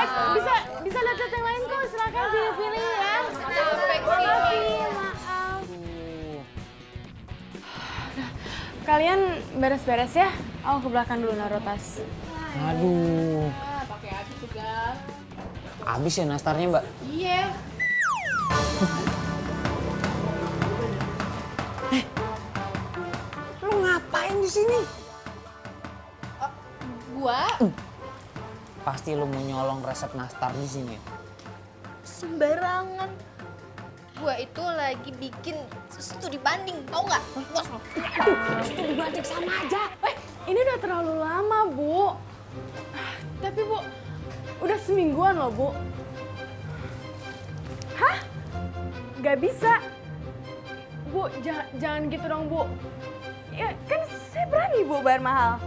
Eh, bisa bisa lihat yang lain kok. Silakan pilih-pilih ya. Capek sih. Makasih, maaf. Kalian beres-beres ya. Aku ke belakang dulu naruh tas. Aduh, pakai habis juga. habis ya nastarnya mbak. Iya. Sini? Gua Pasti lu mau nyolong resep nastar di sini. sembarangan. Gua itu lagi bikin studi banding, tau nggak? Bos lo. Studi banding sama aja. Eh, ini udah terlalu lama, Bu. Tapi, Bu, udah semingguan loh, Bu. Hah? Gak bisa. Bu, jangan, jangan gitu dong, Bu. Ya, kan berani, Bu, bayar mahal.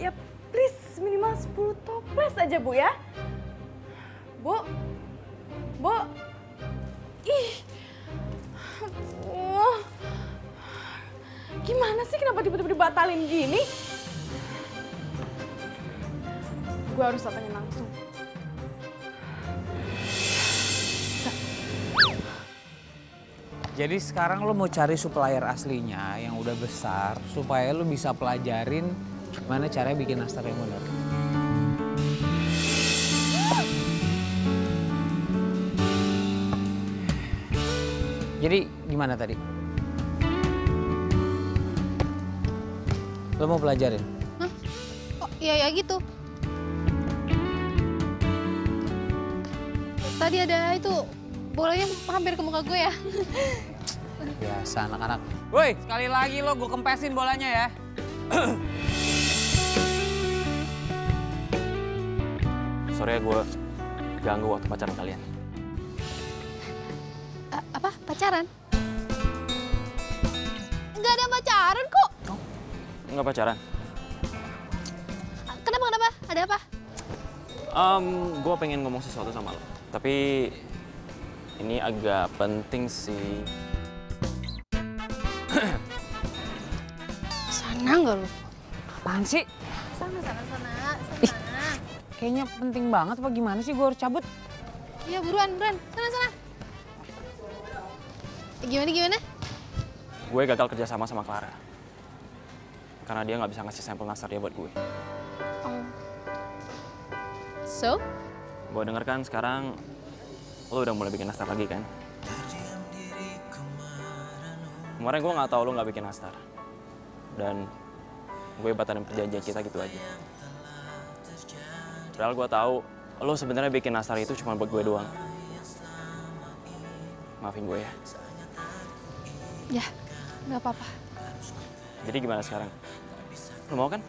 Ya, please, minimal 10 toples aja, Bu, ya. Bu, Bu, ih, aduh. Gimana sih kenapa tiba-tiba dibatalin gini? Gue harus datangin langsung. Jadi sekarang lo mau cari supplier aslinya yang udah besar supaya lo bisa pelajarin gimana caranya bikin nastar yang benar. Jadi gimana tadi? Lo mau pelajarin? Oh, iya ya gitu. Tadi ada itu bolanya hampir ke muka gue ya. Biasa anak-anak. Woi, sekali lagi lo gue kempesin bolanya ya. Sorry ya gue ganggu waktu pacaran kalian. Pacaran? Nggak ada pacaran kok. Nggak pacaran? Kenapa, kenapa? Ada apa? Um, gue pengen ngomong sesuatu sama lo. Tapi ini agak penting sih. Sana nggak lu? Apaan sih? Sana, sana, sana, sana. Kayaknya penting banget apa gimana sih gue harus cabut? Iya buruan, buruan. Sana, sana. Eh, Gimana, gimana? Gue gagal kerja sama sama Clara. Karena dia nggak bisa ngasih sampel nastar dia buat gue. Oh. So? Gue denger kan sekarang lo udah mulai bikin nastar lagi kan? Kemarin gue nggak tahu lo nggak bikin nastar. Dan gue batalin perjanjian kita gitu aja. Padahal gue tahu lo sebenarnya bikin nastar itu cuma buat gue doang. Maafin gue ya. Ya, nggak apa-apa. Jadi gimana sekarang? Lo mau kan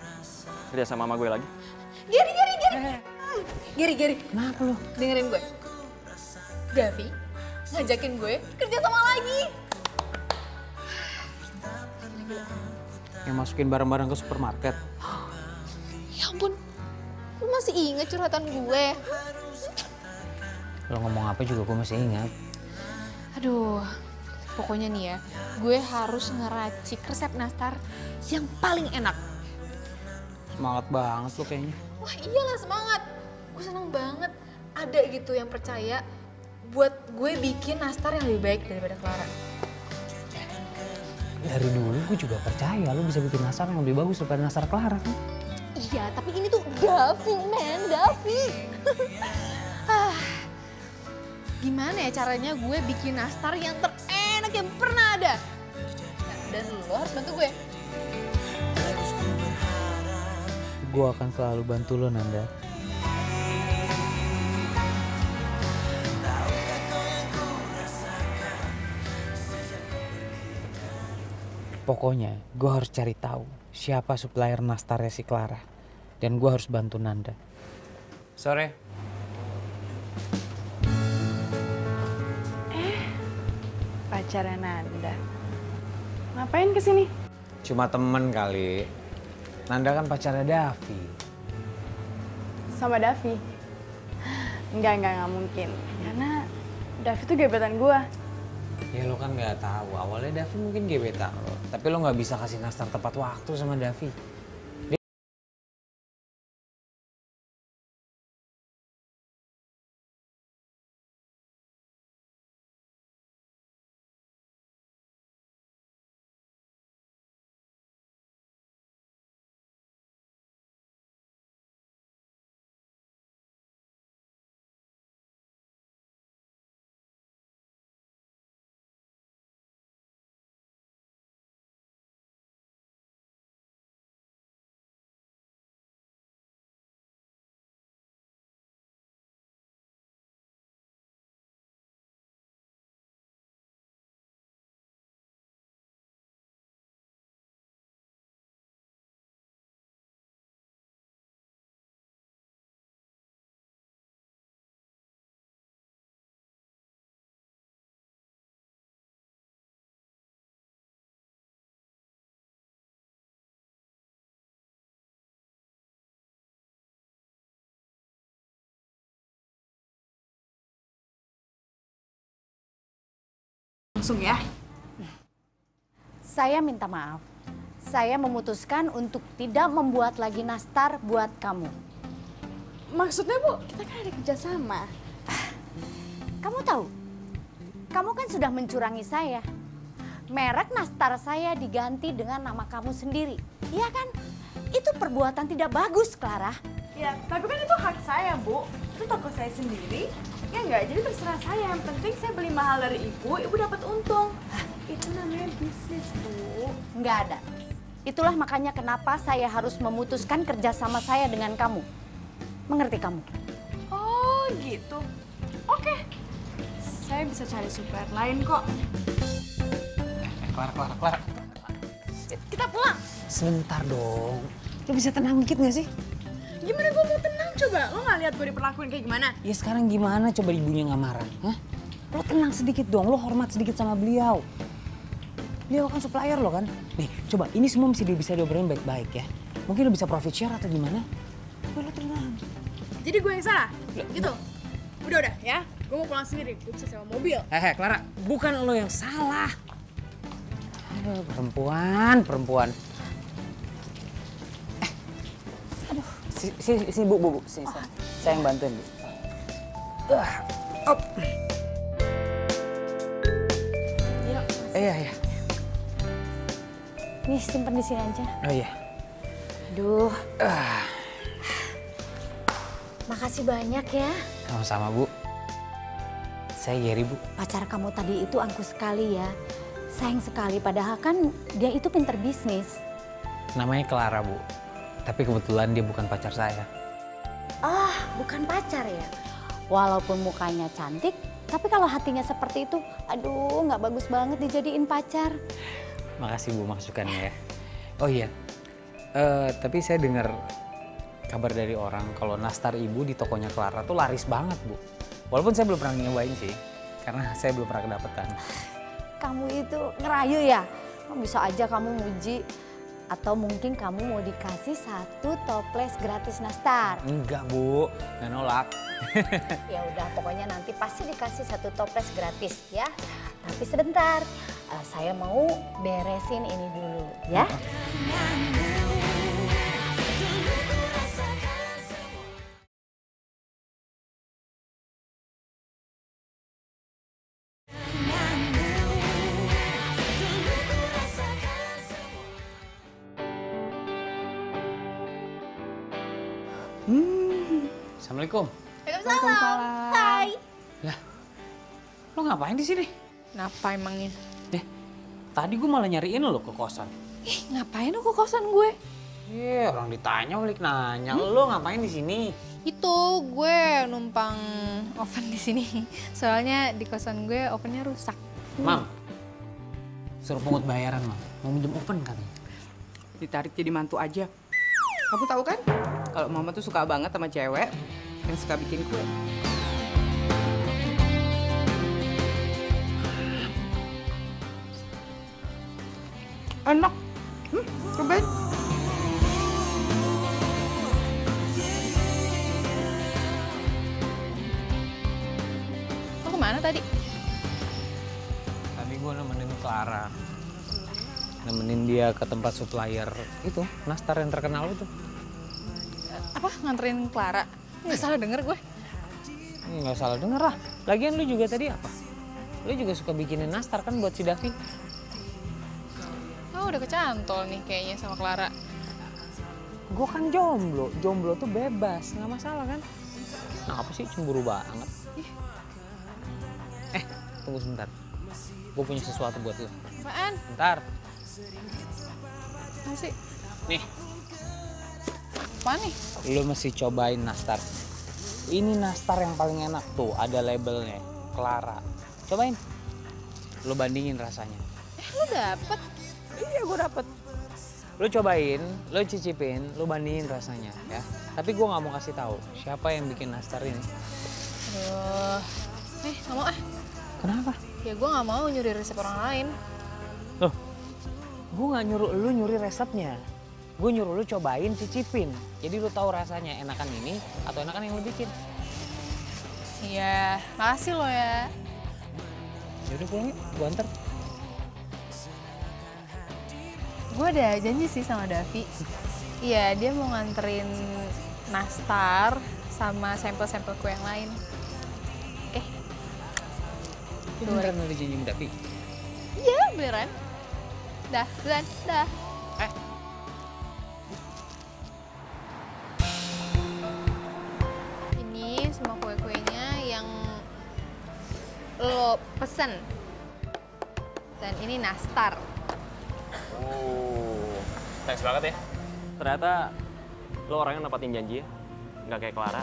kerja sama mama gue lagi? Geri, Geri, Geri. Geri, Geri. Kenapa lo? Dengerin gue. Davi ngajakin gue kerja sama lagi. Yang masukin barang-barang ke supermarket. Ya ampun, lu masih inget curhatan gue? Lo ngomong apa juga gue masih ingat. Aduh, pokoknya nih ya, gue harus ngeracik resep nastar yang paling enak. Semangat banget lo kayaknya. Wah iyalah semangat, gue seneng banget ada gitu yang percaya buat gue bikin nastar yang lebih baik daripada Clara. Dari dulu gue juga percaya lo bisa bikin nasar yang lebih bagus daripada nasar Clara kan. Iya, tapi ini tuh Davi, men, Davi. ah, gimana ya caranya gue bikin nastar yang terenak yang pernah ada? Nah, dan lo harus bantu gue. Gue akan selalu bantu lo Nanda. Pokoknya gue harus cari tahu siapa supplier nastarnya si Clara. Dan gue harus bantu Nanda. Sore. Pacarnya Nanda. Ngapain ke sini? Cuma temen kali. Nanda kan pacarnya Davi. Sama Davi. Enggak, enggak, enggak mungkin. Karena Davi tuh gebetan gua. Ya lo kan nggak tahu. Awalnya Davi mungkin gebetan lo. Tapi lo nggak bisa kasih nastar tepat waktu sama Davi. Langsung ya. Saya minta maaf. Saya memutuskan untuk tidak membuat lagi nastar buat kamu. Maksudnya Bu, kita kan ada kerjasama. Kamu tahu, kamu kan sudah mencurangi saya. Merek nastar saya diganti dengan nama kamu sendiri. Iya kan? Itu perbuatan tidak bagus, Clara. Ya, tapi kan itu hak saya, Bu. Itu toko saya sendiri. Ya enggak, jadi terserah saya. Yang penting saya beli mahal dari ibu, ibu dapat untung. Itu namanya bisnis, Bu. Nggak ada. Itulah makanya kenapa saya harus memutuskan kerjasama saya dengan kamu. Mengerti kamu? Oh, gitu. Oke. Saya bisa cari supplier lain kok. Clara, Clara, Clara. Kita pulang. Sebentar dong. Lo bisa tenang dikit gak sih? Gimana gue mau tenang coba? Lo nggak lihat gue diperlakuin kayak gimana? Ya sekarang gimana coba ibunya nggak marah? Hah? lo tenang sedikit dong, lo hormat sedikit sama beliau. Beliau kan supplier lo kan. Nih, coba ini semua mesti bisa diobrolin baik-baik ya. Mungkin lo bisa profit share atau gimana? Coba lo tenang. Jadi gue yang salah? Gitu? Udah udah ya, gue mau pulang sendiri, gue bisa sewa mobil. Hehe, Clara, bukan lo yang salah. Aduh, perempuan, perempuan. Aduh, si, si, si bu, bu, bu, sini, saya, saya yang bantuin bu. Uh, op. Iya, iya. Nih simpen di sini aja. Oh iya. Aduh, Ah, makasih banyak ya. sama-sama bu. Saya Gary bu. Pacar kamu tadi itu angkuh sekali ya. Sayang sekali, padahal kan dia itu pinter bisnis. Namanya Clara bu. Tapi kebetulan dia bukan pacar saya. Ah, bukan pacar ya. Walaupun mukanya cantik, tapi kalau hatinya seperti itu, aduh nggak bagus banget dijadiin pacar. Makasih Bu masukannya ya. Oh iya, Eh, tapi saya dengar kabar dari orang kalau nastar ibu di tokonya Clara tuh laris banget Bu. Walaupun saya belum pernah nyobain sih, karena saya belum pernah kedapetan. Kamu itu ngerayu ya? Oh, Bisa aja kamu muji. Atau mungkin kamu mau dikasih satu toples gratis nastar. Enggak Bu, nggak nolak. Ya udah, pokoknya nanti pasti dikasih satu toples gratis ya. Tapi sebentar, eh, saya mau beresin ini dulu ya. Assalamualaikum. Waalaikumsalam. Hai. Lah, lo ngapain di sini? Kenapa emangnya? Eh, tadi gue malah nyariin lo ke kosan. Ih, ngapain lu ke kosan gue? Eh, orang ditanya balik nanya, lo ngapain di sini? Itu gue numpang oven di sini. Soalnya di kosan gue ovennya rusak. Mam, suruh pungut bayaran, Mam. Mau minjem oven kan? Ditarik jadi mantu aja. Kamu tahu kan? Kalau mama tuh suka banget sama cewek yang suka bikin kue. Enak. Hmm, cobain. Lo ke mana tadi? Tadi gue nemenin Clara. Nemenin dia ke tempat supplier itu, nastar yang terkenal itu. Apa nganterin Clara? Nggak salah denger gue. Nggak salah denger lah. Lagian lu juga tadi apa? Lu juga suka bikinin nastar kan buat si Davi? Oh udah kecantol nih kayaknya sama Clara. Gue kan jomblo, jomblo tuh bebas, nggak masalah kan? Nah apa sih cemburu banget? Eh, tunggu sebentar. Gue punya sesuatu buat lu. Apaan? Bentar. Apa sih? Nih, Apaan nih? lu mesti cobain nastar. Ini nastar yang paling enak tuh, ada labelnya, Clara. Cobain. Lu bandingin rasanya. Eh lu dapet? Iya gue dapet. Lu cobain, lu cicipin, lu bandingin rasanya ya. Tapi gue nggak mau kasih tahu siapa yang bikin nastar ini. Aduh. Eh nggak mau ah. Kenapa? Ya gue nggak mau nyuri resep orang lain. Loh, gue nggak nyuruh lu nyuri resepnya. Gue nyuruh lu cobain, cicipin. Jadi lu tahu rasanya enakan ini atau enakan yang lu bikin. Iya, makasih lo ya. Ya udah pulang yuk, gue anter. Gue ada janji sih sama Davi. Iya, dia mau nganterin nastar sama sampel-sampel kue yang lain. Oke. Lu beneran udah janji sama Davi? Iya, beneran. Dah, duluan, dah. Semua kue-kuenya yang lo pesen. Dan ini nastar. Oh, thanks banget ya. Ternyata lo orangnya nepatin janji ya, nggak kayak Clara.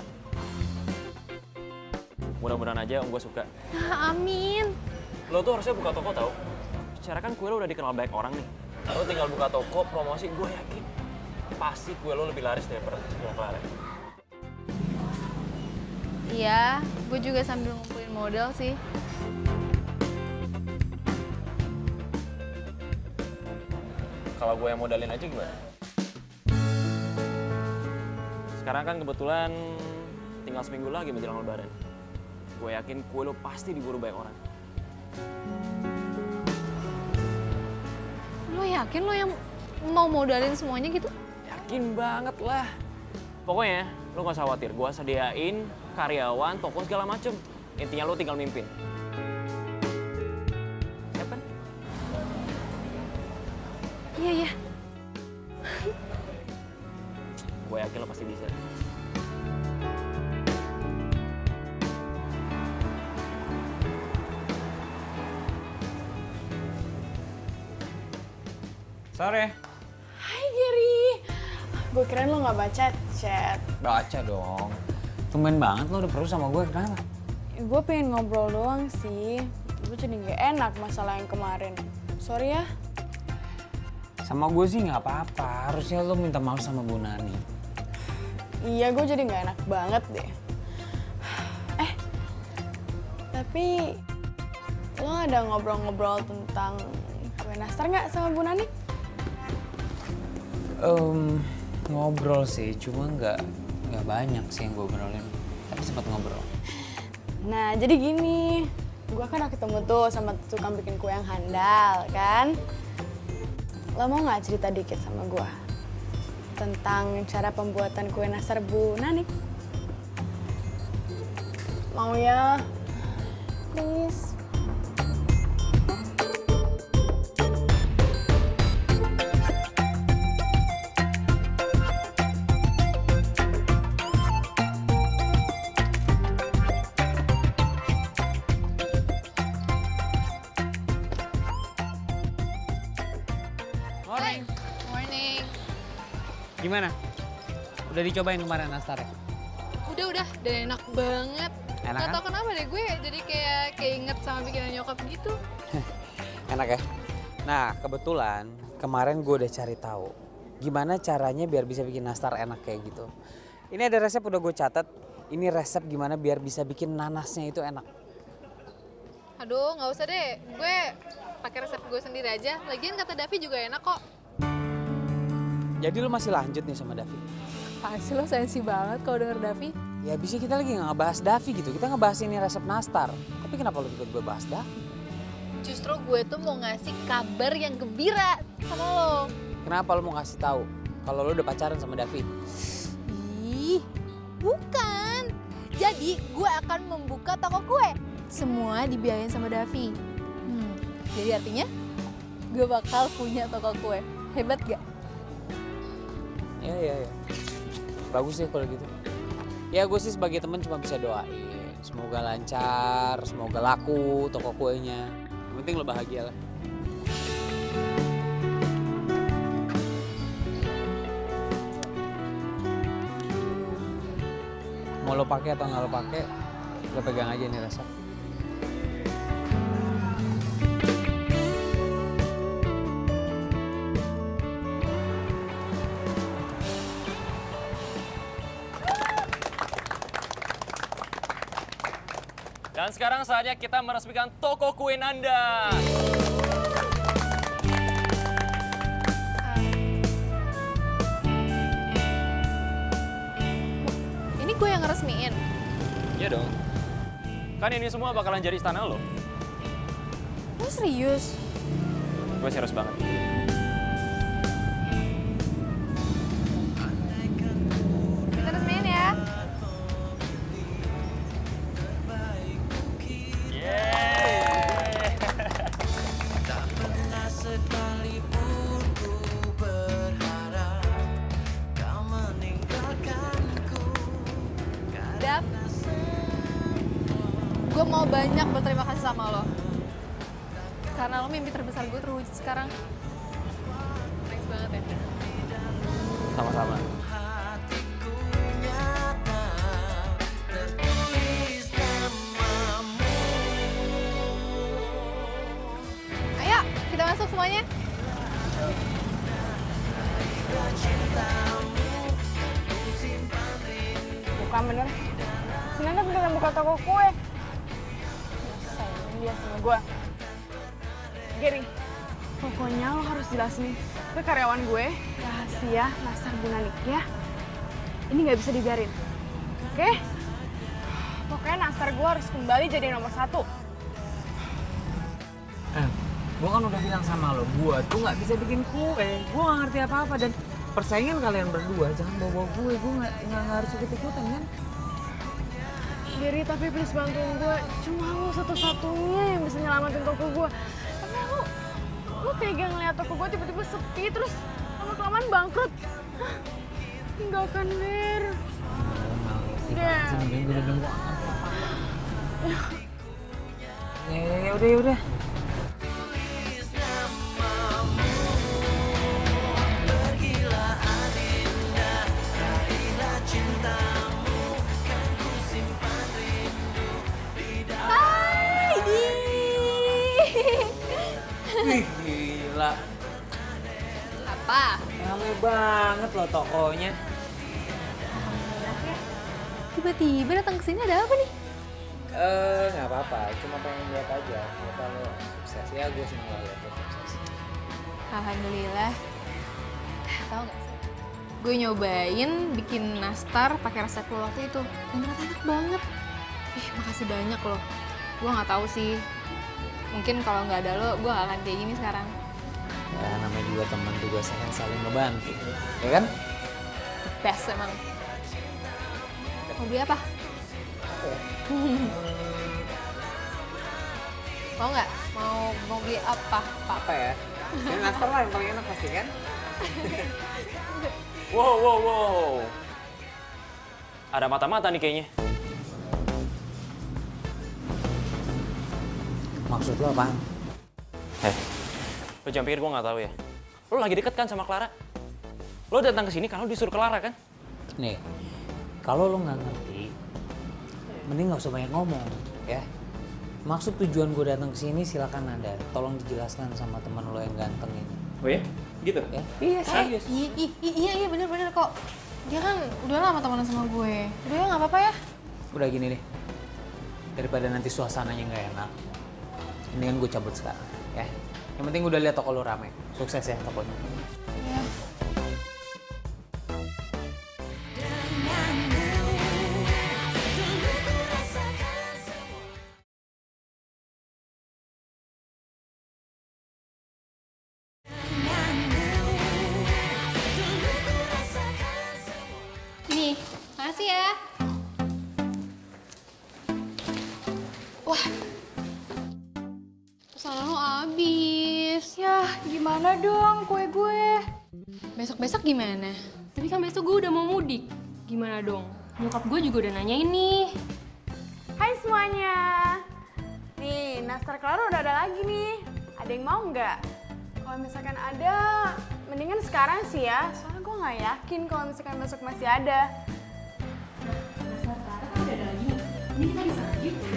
Mudah-mudahan aja om gue suka. Amin. Lo tuh harusnya buka toko tau. Secara kan kue lo udah dikenal banyak orang nih. Lo tinggal buka toko, promosi, gue yakin pasti kue lo lebih laris daripada punya Clara. Iya, gue juga sambil ngumpulin modal sih. Kalau gue yang modalin aja gimana? Sekarang kan kebetulan tinggal seminggu lagi menjelang lebaran. Gue yakin kue lo pasti diburu banyak orang. Lo yakin lo yang mau modalin semuanya gitu? Yakin banget lah. Pokoknya lo gak usah khawatir, gue sediain karyawan, toko segala macem. Intinya lo tinggal mimpin. Siap kan? Iya, iya. Gue yakin lo pasti bisa. Sore. Hai Gary. Gue kirain lo gak baca chat. Baca dong. Tumben banget lo udah perlu sama gue, kenapa? Gue pengen ngobrol doang sih. Gue jadi gak enak masalah yang kemarin. Sorry ya. Sama gue sih nggak apa-apa, harusnya lo minta maaf sama Bu Nani. Iya, gue jadi gak enak banget deh. Eh, tapi lo ada ngobrol-ngobrol tentang kue nastar nggak sama Bu Nani? Em, ngobrol sih, cuma nggak nggak banyak sih yang gue obrolin. Tapi sempat ngobrol. Nah, jadi gini, gue kan ketemu tuh sama tukang bikin kue yang handal, kan? Lo mau nggak cerita dikit sama gue tentang cara pembuatan kue nastar Bu Nani? Mau ya? Please. Dicobain kemarin nastar ya? Udah, udah. Dan enak banget. Enak Gak kan? tau kenapa deh gue jadi kayak keinget sama bikinan nyokap gitu. Enak ya? Nah, kebetulan kemarin gue udah cari tahu gimana caranya biar bisa bikin nastar enak kayak gitu. Ini ada resep udah gue catat. Ini resep gimana biar bisa bikin nanasnya itu enak. Aduh, nggak usah deh. Gue pakai resep gue sendiri aja. Lagian kata Davi juga enak kok. Jadi lu masih lanjut nih sama Davi? Pasti lo sensi banget kalau denger Davi. Ya bisa kita lagi nggak ngebahas Davi gitu. Kita ngebahas ini resep nastar. Tapi kenapa lu tiba-tiba bahas Davi? Justru gue tuh mau ngasih kabar yang gembira sama lo. Kenapa lu mau ngasih tahu kalau lu udah pacaran sama Davi? Ih, bukan. Jadi gue akan membuka toko kue. Semua dibiayain sama Davi. Hmm, jadi artinya gue bakal punya toko kue. Hebat gak? Ya ya ya. Bagus sih kalau gitu. Ya gue sih sebagai temen cuma bisa doain. Semoga lancar, semoga laku toko kuenya. Yang penting lo bahagia lah. Mau lo pakai atau nggak lo pakai, lo pegang aja nih resep. Dan sekarang saatnya kita meresmikan toko kue Nanda. Ini gue yang ngeresmiin. Iya dong. Kan ini semua bakalan jadi istana lo. Lo serius? Gue serius banget. Persaingan kalian berdua jangan bawa gue. Gue nggak nggak harus ikut ikutan kan? Giri, tapi please bantuin gue. Cuma lo satu-satunya yang bisa nyelamatin toko gue. Tapi lo, lo tega ngeliat toko gue tiba-tiba sepi terus lama-kelamaan bangkrut. Hah, Tinggalkan gue Ya, ya, ya udah, ya udah. Tokonya. Tiba-tiba datang ke sini ada apa nih? Eh, nggak apa-apa. Cuma pengen lihat aja. Kita lo sukses ya, gue mau lihat lo sukses. Alhamdulillah. Tahu nggak sih? Gue nyobain bikin nastar pakai resep lo waktu itu. Dan ternyata enak banget. Ih, makasih banyak loh. Gue nggak tahu sih. Mungkin kalau nggak ada lo, gue gak akan kayak gini sekarang. Ya, namanya juga teman tugasnya kan saling ngebantu. Ya kan? Best emang. Mau beli apa? Mau nggak? Mau mau beli apa? Apa ya? Ini nastar lah yang paling enak pasti kan? Wow, wow, wow. Ada mata-mata nih kayaknya. Maksud lo apaan? Eh, lo jangan pikir gue nggak tahu ya. Lo lagi deket kan sama Clara? Lo datang ke sini karena lo disuruh Clara kan? Nih, kalau lo nggak ngerti, mending nggak usah banyak ngomong, ya. Maksud tujuan gue datang ke sini silakan ada. Tolong dijelaskan sama teman lo yang ganteng ini. Oh ya? Gitu? Ya? Iya, serius. Iya, iya, iya, iya bener-bener kok. Dia kan udah lama temenan sama gue. Udah ya nggak apa-apa ya. Udah gini deh. Daripada nanti suasananya nggak enak, mendingan gue cabut sekarang, ya. Yang penting udah lihat toko lo rame. Sukses ya tokonya. Gimana dong kue gue? Besok-besok gimana? Tapi kan besok gue udah mau mudik. Gimana dong? Nyokap gue juga udah nanyain nih. Hai semuanya. Nih, Nastar Clara udah ada lagi nih. Ada yang mau nggak? Kalau misalkan ada, mendingan sekarang sih ya. Soalnya gue nggak yakin kalau misalkan besok masih ada. Ini kita bisa lagi. Ini kita sana.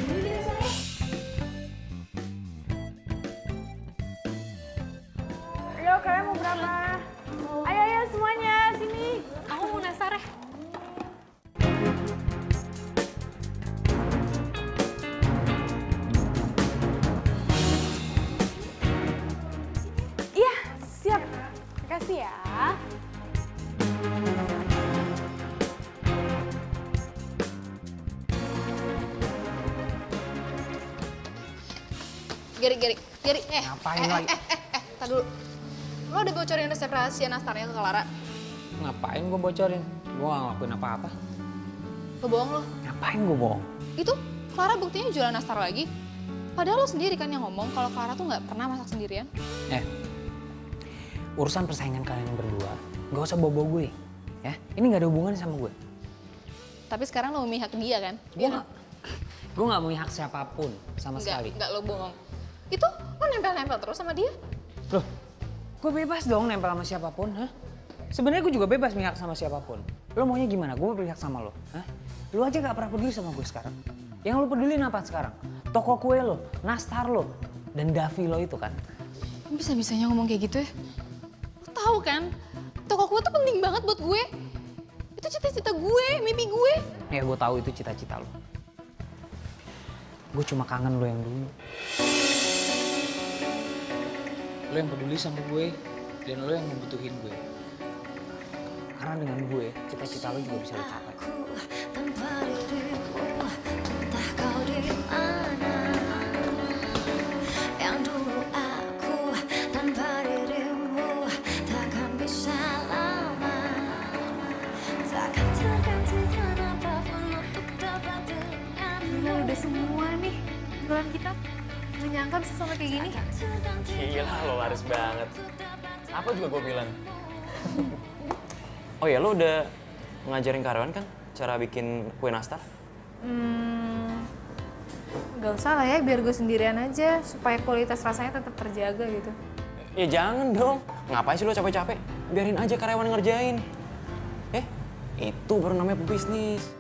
Geri, Geri. Eh, Ngapain eh, lagi? Eh, eh, eh, tar dulu. Lo udah bocorin resep rahasia nastarnya ke Clara? Ngapain gue bocorin? Gue gak ngelakuin apa-apa. Lo bohong lo. Ngapain gue bohong? Itu Clara buktinya jualan nastar lagi. Padahal lo sendiri kan yang ngomong kalau Clara tuh nggak pernah masak sendirian. Eh, urusan persaingan kalian berdua, gak usah bawa-bawa gue. Ya, ini gak ada hubungannya sama gue. Tapi sekarang lo memihak dia kan? Gue gak, gue gak memihak siapa pun sama Nggak, sekali. nggak lo bohong. Itu lo nempel-nempel terus sama dia? Loh, gue bebas dong nempel sama siapa pun, hah? Sebenarnya gue juga bebas mihak sama siapa pun. Lo maunya gimana? Gue berpihak sama lo, hah? Lo aja gak pernah peduli sama gue sekarang. Yang lo pedulin apa sekarang? Toko kue lo, nastar lo, dan Davi lo itu kan. Bisa-bisanya ngomong kayak gitu ya? Lo tahu kan, toko kue tuh penting banget buat gue. Itu cita-cita gue, mimpi gue. Ya gue tahu itu cita-cita lo. Gue cuma kangen lo yang dulu. Lo yang peduli sama gue dan lo yang membutuhin gue. Karena dengan gue, cita-cita lo juga bisa nih bulan kita. Gak nyangka bisa sampai kayak gini. Gila lo laris banget. Apa juga gue bilang. oh ya lo udah ngajarin karyawan kan cara bikin kue nastar? Hmm, gak usah lah ya, biar gue sendirian aja supaya kualitas rasanya tetap terjaga gitu. Ya jangan dong. Ngapain sih lo capek-capek? Biarin aja karyawan ngerjain. Eh, itu baru namanya pebisnis.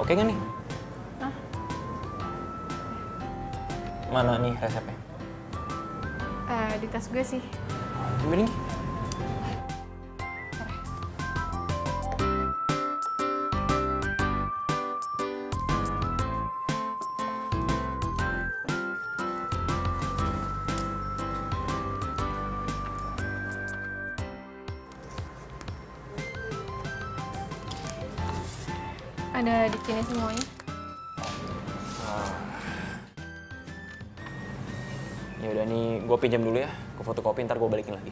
Oke nggak nih? Mana nih resepnya? Eh, di tas gue sih. Ambilin. Ada di sini semuanya. Pinjam dulu ya ke fotokopi ntar gue balikin lagi.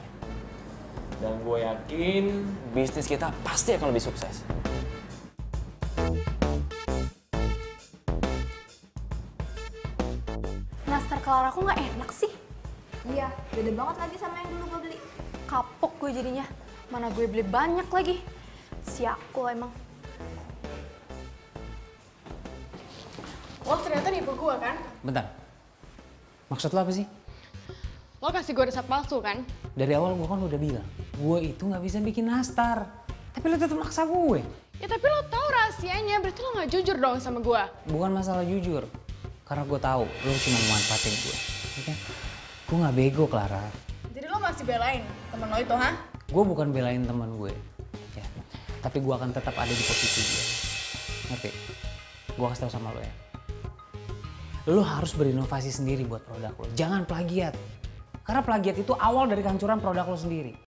Dan gue yakin bisnis kita pasti akan lebih sukses. Nastar kelar aku nggak enak sih. Iya, beda banget lagi sama yang dulu gue beli. Kapok gue jadinya. Mana gue beli banyak lagi. Si aku emang. Lo ternyata nipu gue kan? Bentar. Maksud lo apa sih? Lo kasih gue resep palsu kan? Dari awal gue kan udah bilang, gue itu nggak bisa bikin nastar. Tapi lo tetap maksa gue. Ya tapi lo tahu rahasianya, berarti lo nggak jujur dong sama gue. Bukan masalah jujur. Karena gue tahu lo cuma memanfaatin gue. Oke? Gue nggak bego, Clara. Jadi lo masih belain temen lo itu, ha? Gue bukan belain teman gue. Ya. Tapi gue akan tetap ada di posisi dia. Ngerti? Gue kasih tau sama lo ya. Lo harus berinovasi sendiri buat produk lo. Jangan plagiat. Karena plagiat itu awal dari kehancuran produk lo sendiri.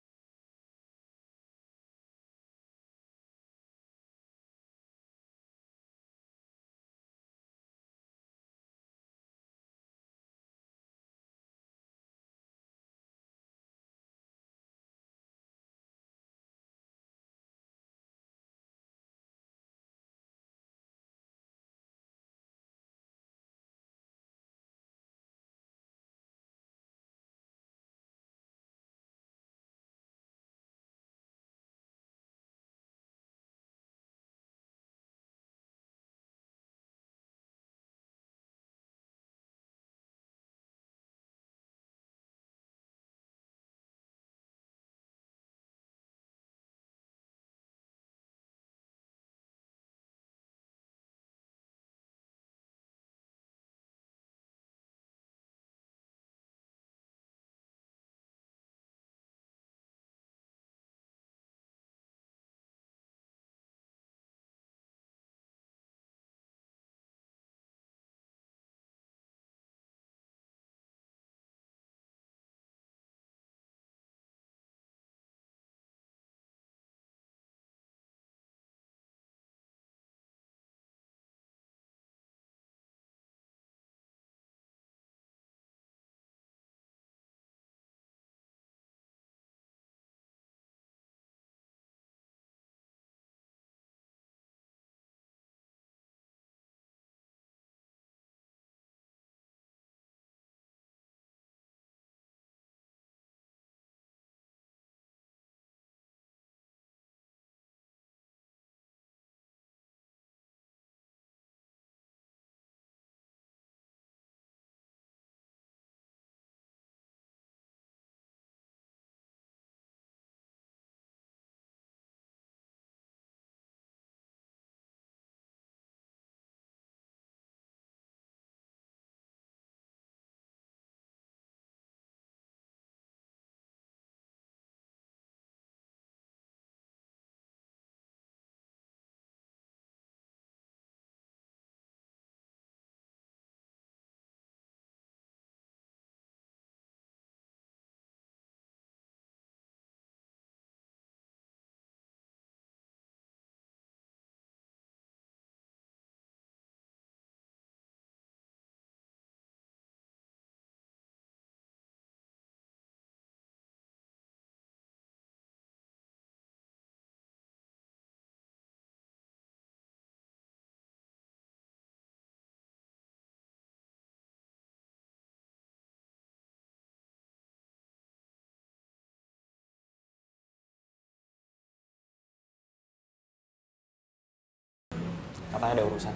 Katanya ada urusan.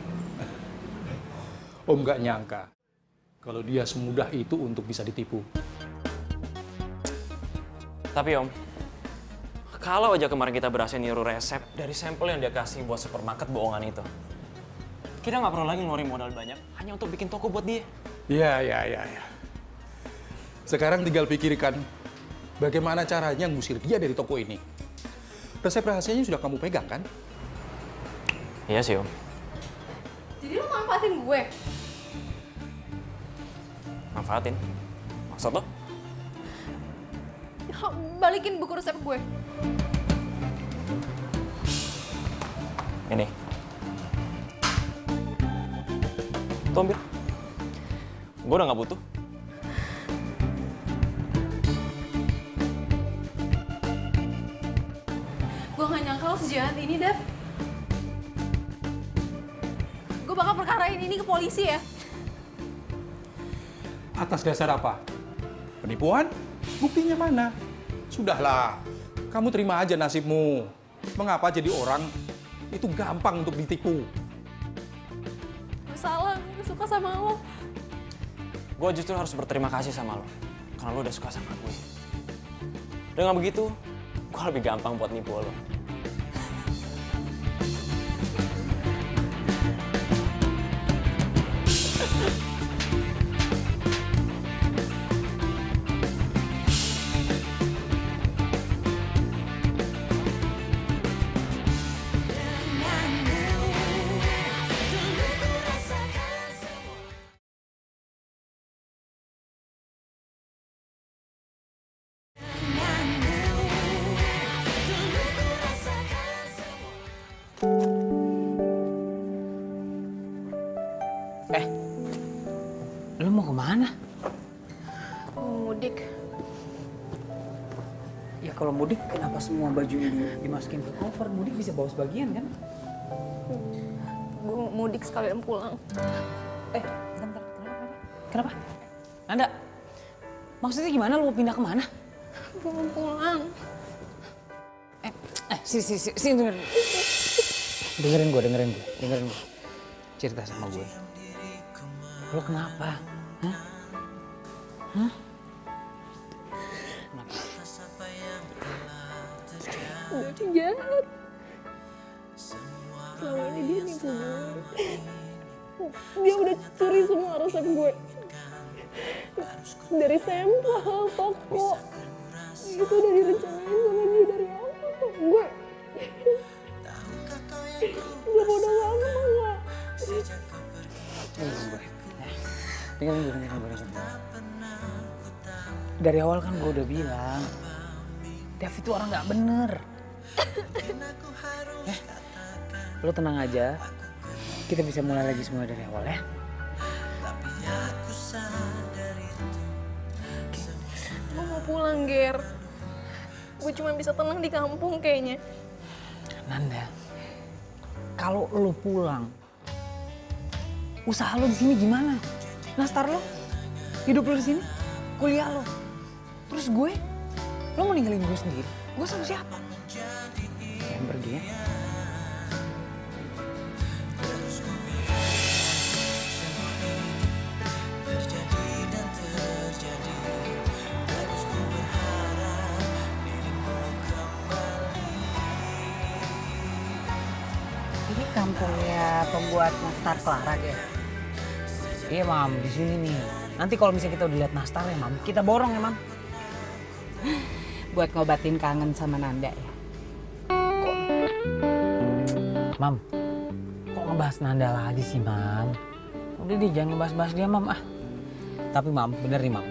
Om nggak nyangka kalau dia semudah itu untuk bisa ditipu. Tapi Om, kalau aja kemarin kita berhasil niru resep dari sampel yang dia kasih buat supermarket bohongan itu. Kita nggak perlu lagi ngeluarin modal banyak hanya untuk bikin toko buat dia. Ya, ya, ya, ya. Sekarang tinggal pikirkan bagaimana caranya ngusir dia dari toko ini. Resep rahasianya sudah kamu pegang kan? Iya sih Om. Manfaatin gue? Manfaatin. Maksud lo? Ya, Balikin buku resep gue. Ini. Tuh ambil. Gue udah nggak butuh. Gue gak nyangka lo sejahat ini, Dev. Bakal perkarain ini ke polisi ya. Atas dasar apa? Penipuan? Buktinya mana? Sudahlah, kamu terima aja nasibmu. Mengapa jadi orang itu gampang untuk ditipu? Gue salah, gue suka sama lo. Gue justru harus berterima kasih sama lo. Karena lo udah suka sama gue. Dengan begitu, gue lebih gampang buat nipu lo. Semua baju ini dimasukin ke koper? Mudik bisa bawa sebagian kan? Gue mudik sekalian pulang. Eh, bentar, bentar. Kenapa, kenapa? Nanda, maksudnya gimana? Lu mau pindah ke mana? Gue mau pulang. Eh, sini, sini, sini, sini dengerin. Dengerin gue, dengerin gue, dengerin gue. Cerita sama gue. Lo kenapa? Hah? Hah? Tuh jahat. Selama ini dia nipu gue. Dia udah curi semua resep gue. Dari sampel, toko. Itu udah direncanain sama dia dari awal. Gue... Gue bodoh banget, gak? Dengerin gue. Dengerin gue, dengerin gue, dengerin gue. Dari awal kan gue udah bilang, Dev itu orang nggak bener. Eh, lo tenang aja. Kita bisa mulai lagi semua dari awal ya. Gue mau pulang, Ger. Gue cuma bisa tenang di kampung kayaknya. Nanda, kalau lo pulang, usaha lo di sini gimana? Nastar lo, hidup lo di sini, kuliah lo. Terus gue, lo mau ninggalin gue sendiri? Gue sama siapa? Mam, di sini nih. Nanti kalau misalnya kita udah lihat nastar ya mam, kita borong ya mam. Buat ngobatin kangen sama Nanda ya? Mam, kok ngebahas Nanda lagi sih mam? Udah deh jangan ngebahas-bahas dia mam ah. Tapi mam, bener nih mam.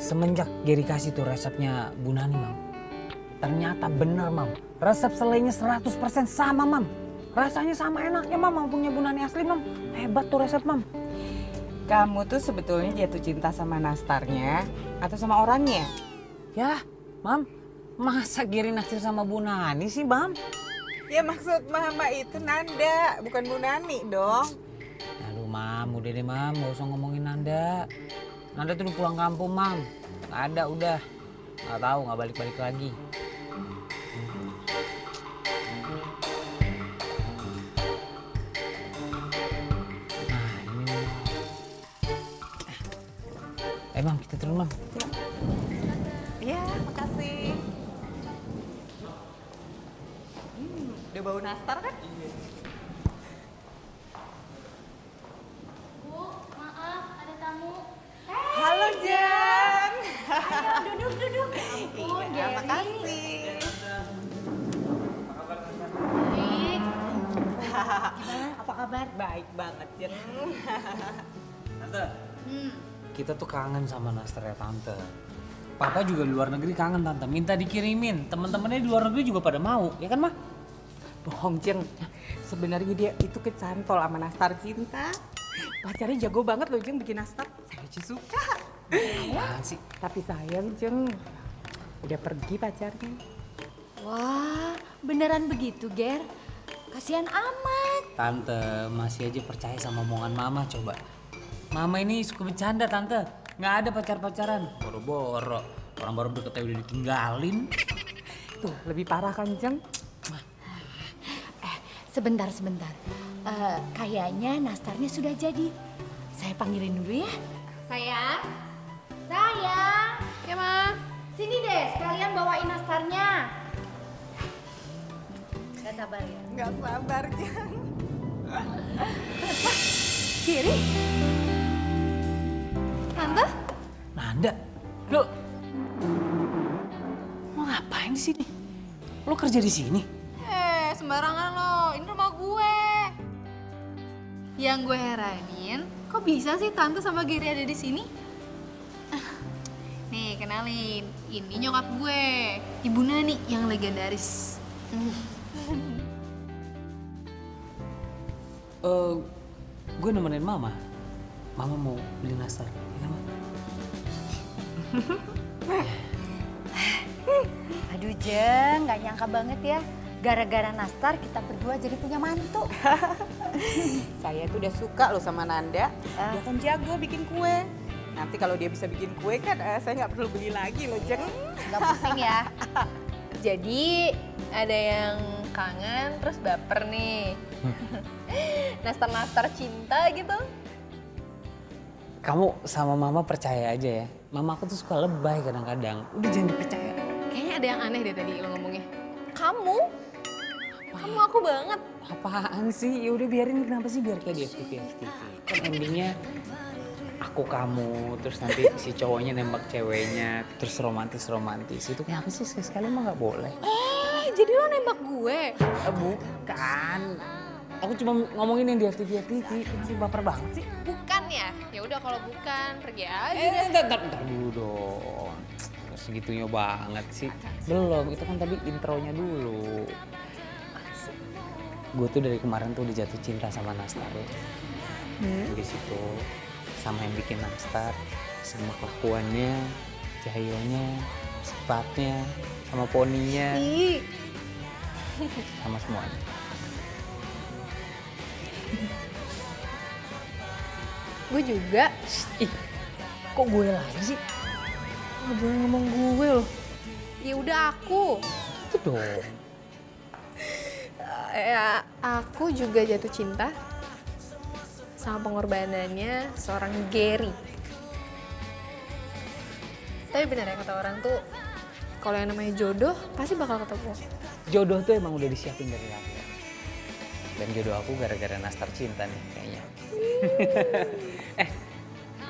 Semenjak Gary kasih tuh resepnya Bu Nani mam. Ternyata bener mam. Resep selainya 100% sama mam. Rasanya sama enaknya mam, mam punya Bu Nani asli mam. Hebat tuh resep mam. Kamu tuh sebetulnya jatuh cinta sama nastarnya atau sama orangnya? Ya, mam. Masa Gary naksir sama Bu Nani sih mam? Ya maksud mama itu Nanda, bukan Bu Nani dong. Aduh mam, udah deh mam, gak usah ngomongin Nanda. Nanda tuh udah pulang kampung mam. Gak ada udah. Gak tahu gak balik-balik lagi. Mam, kita turun, Mam. Iya, makasih. Hmm, udah bau nastar kan? Bu, maaf ada tamu. Halo, Jen. Ayo duduk duduk. Ya ampun, Iya, makasih. Baik. Gimana? Apa kabar? Baik banget, Jen. Tante, Hmm. Kita tuh kangen sama Nastar ya, Tante. Papa juga di luar negeri kangen, Tante. Minta dikirimin. Teman-temannya di luar negeri juga pada mau, ya kan, Mah? Bohong, Jeng. Sebenarnya dia itu kecantol sama nastar cinta. Pacarnya jago banget loh, Jeng, bikin nastar. Saya aja suka. Apaan sih? Tapi sayang, Jeng. Udah pergi pacarnya. Wah, beneran begitu, Ger? Kasihan amat. Tante, masih aja percaya sama omongan Mama coba. Mama ini suka bercanda, Tante. Nggak ada pacar-pacaran. Boro-boro. Orang baru deket udah ditinggalin. Tuh, lebih parah kan, Jeng? Sebentar, sebentar. Eh, kayaknya nastarnya sudah jadi. Saya panggilin dulu ya. Sayang, sayang. Ya, Ma. Sini deh, sekalian bawain nastarnya. Gak sabar ya? Gak sabar, Jen. Kiri. Tante? Nanda, lo lo ngapain di sini? Lo kerja di sini? Eh, sembarangan lo. Ini rumah gue. Yang gue heranin, kok bisa sih tante sama Gary ada di sini? Nih, kenalin. Ini nyokap gue, Ibu Nani yang legendaris. Eh, gue nemenin Mama. Mama mau beli nastar? Aduh Jeng, gak nyangka banget ya. Gara-gara nastar kita berdua jadi punya mantu. Saya tuh udah suka loh sama Nanda. Dia kan jago bikin kue. Nanti kalau dia bisa bikin kue kan eh, saya nggak perlu beli lagi loh, Jeng. Gak pusing ya. Jadi ada yang kangen terus baper nih. Nastar-nastar cinta gitu. Kamu sama Mama percaya aja ya. Mama aku tuh suka lebay kadang-kadang. Udah jangan dipercaya. Kayaknya ada yang aneh deh tadi lo ngomongnya. Kamu? Kamu aku banget. Apaan sih? Ya udah biarin kenapa sih biar kayak di FTV FTV. Kan endingnya aku kamu terus nanti si cowoknya nembak ceweknya terus romantis romantis itu kenapa sih sekali sekali mah nggak boleh Eh, jadi lo nembak gue? Eh, bukan aku cuma ngomongin yang di FTV FTV kenapa baper banget sih Bukan ya? Ya udah kalau bukan pergi aja. eh deh. ntar, ntar, ntar dulu dong segitunya banget sih belum itu kan tadi intronya dulu gue tuh dari kemarin tuh udah jatuh cinta sama Nastar Hmm. di situ sama yang bikin Nastar sama kelakuannya cahayanya sifatnya sama poninya Ih. sama semuanya Gue juga. Ih, kok gue lagi sih? Gak boleh ngomong gue loh. Ya udah aku. itu dong Ya, aku juga jatuh cinta sama pengorbanannya seorang Gary. Tapi benar ya kata orang tuh, kalau yang namanya jodoh pasti bakal ketemu. jodoh tuh emang udah disiapin dari lahir dan jodoh aku gara-gara Nastar cinta nih kayaknya eh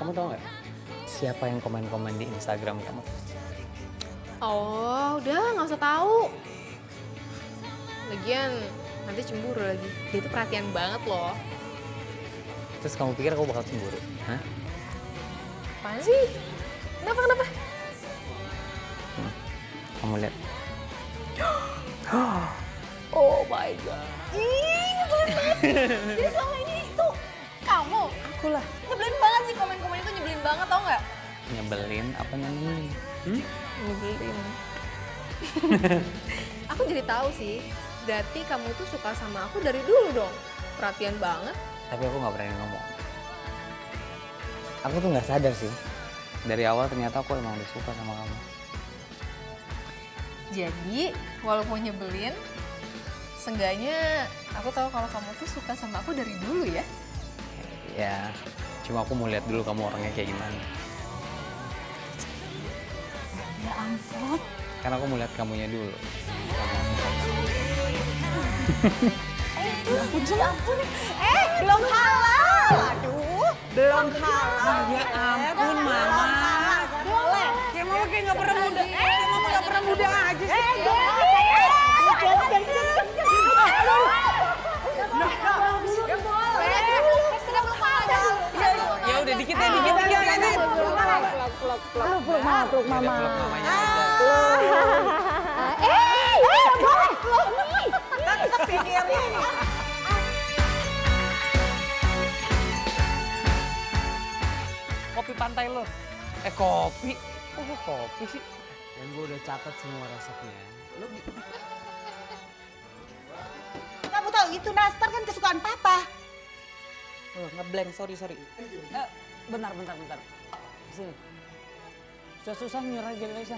kamu tau nggak siapa yang komen-komen di Instagram kamu Oh, udah nggak usah tahu. Lagian nanti cemburu lagi. Dia tuh perhatian banget loh. terus kamu pikir aku bakal cemburu Hah? Apaan sih? Kenapa kenapa? kamu lihat Oh my god. Ih, ngeselin banget. Jadi selama ini itu kamu. Aku lah. Nyebelin banget sih komen-komen itu nyebelin banget tau nggak? nyebelin apa nyanyi hmm? Nyebelin. aku jadi tahu sih. Berarti kamu tuh suka sama aku dari dulu dong. Perhatian banget. tapi aku nggak berani ngomong aku tuh nggak sadar sih dari awal ternyata aku emang udah suka sama kamu Jadi, walaupun nyebelin, seenggaknya aku tahu kalau kamu tuh suka sama aku dari dulu ya. ya cuma aku mau lihat dulu kamu orangnya kayak gimana Ya ampun. Karena aku mau lihat kamunya dulu. Ya ampun, ya ampun. Eh, belum halal. Aduh, belum halal. Ya ampun, Mama. Boleh. Kayak mama kayak nggak pernah muda. Eh, kayak mama nggak pernah muda aja sih. Eh, Peluk mama, peluk mama. Peluk mamanya Eh, eh, boleh. Nih, tetep ini ya, Gary. Kopi pantai lo. Eh kopi? Kok gua kopi sih? Dan gue udah catat semua resepnya. Lo Kamu tahu itu nastar kan kesukaan papa. Oh, ngeblank, sorry, sorry. Eh, bentar, bentar, bentar. Sini. Susah-susah nyuruh aja, Lisa.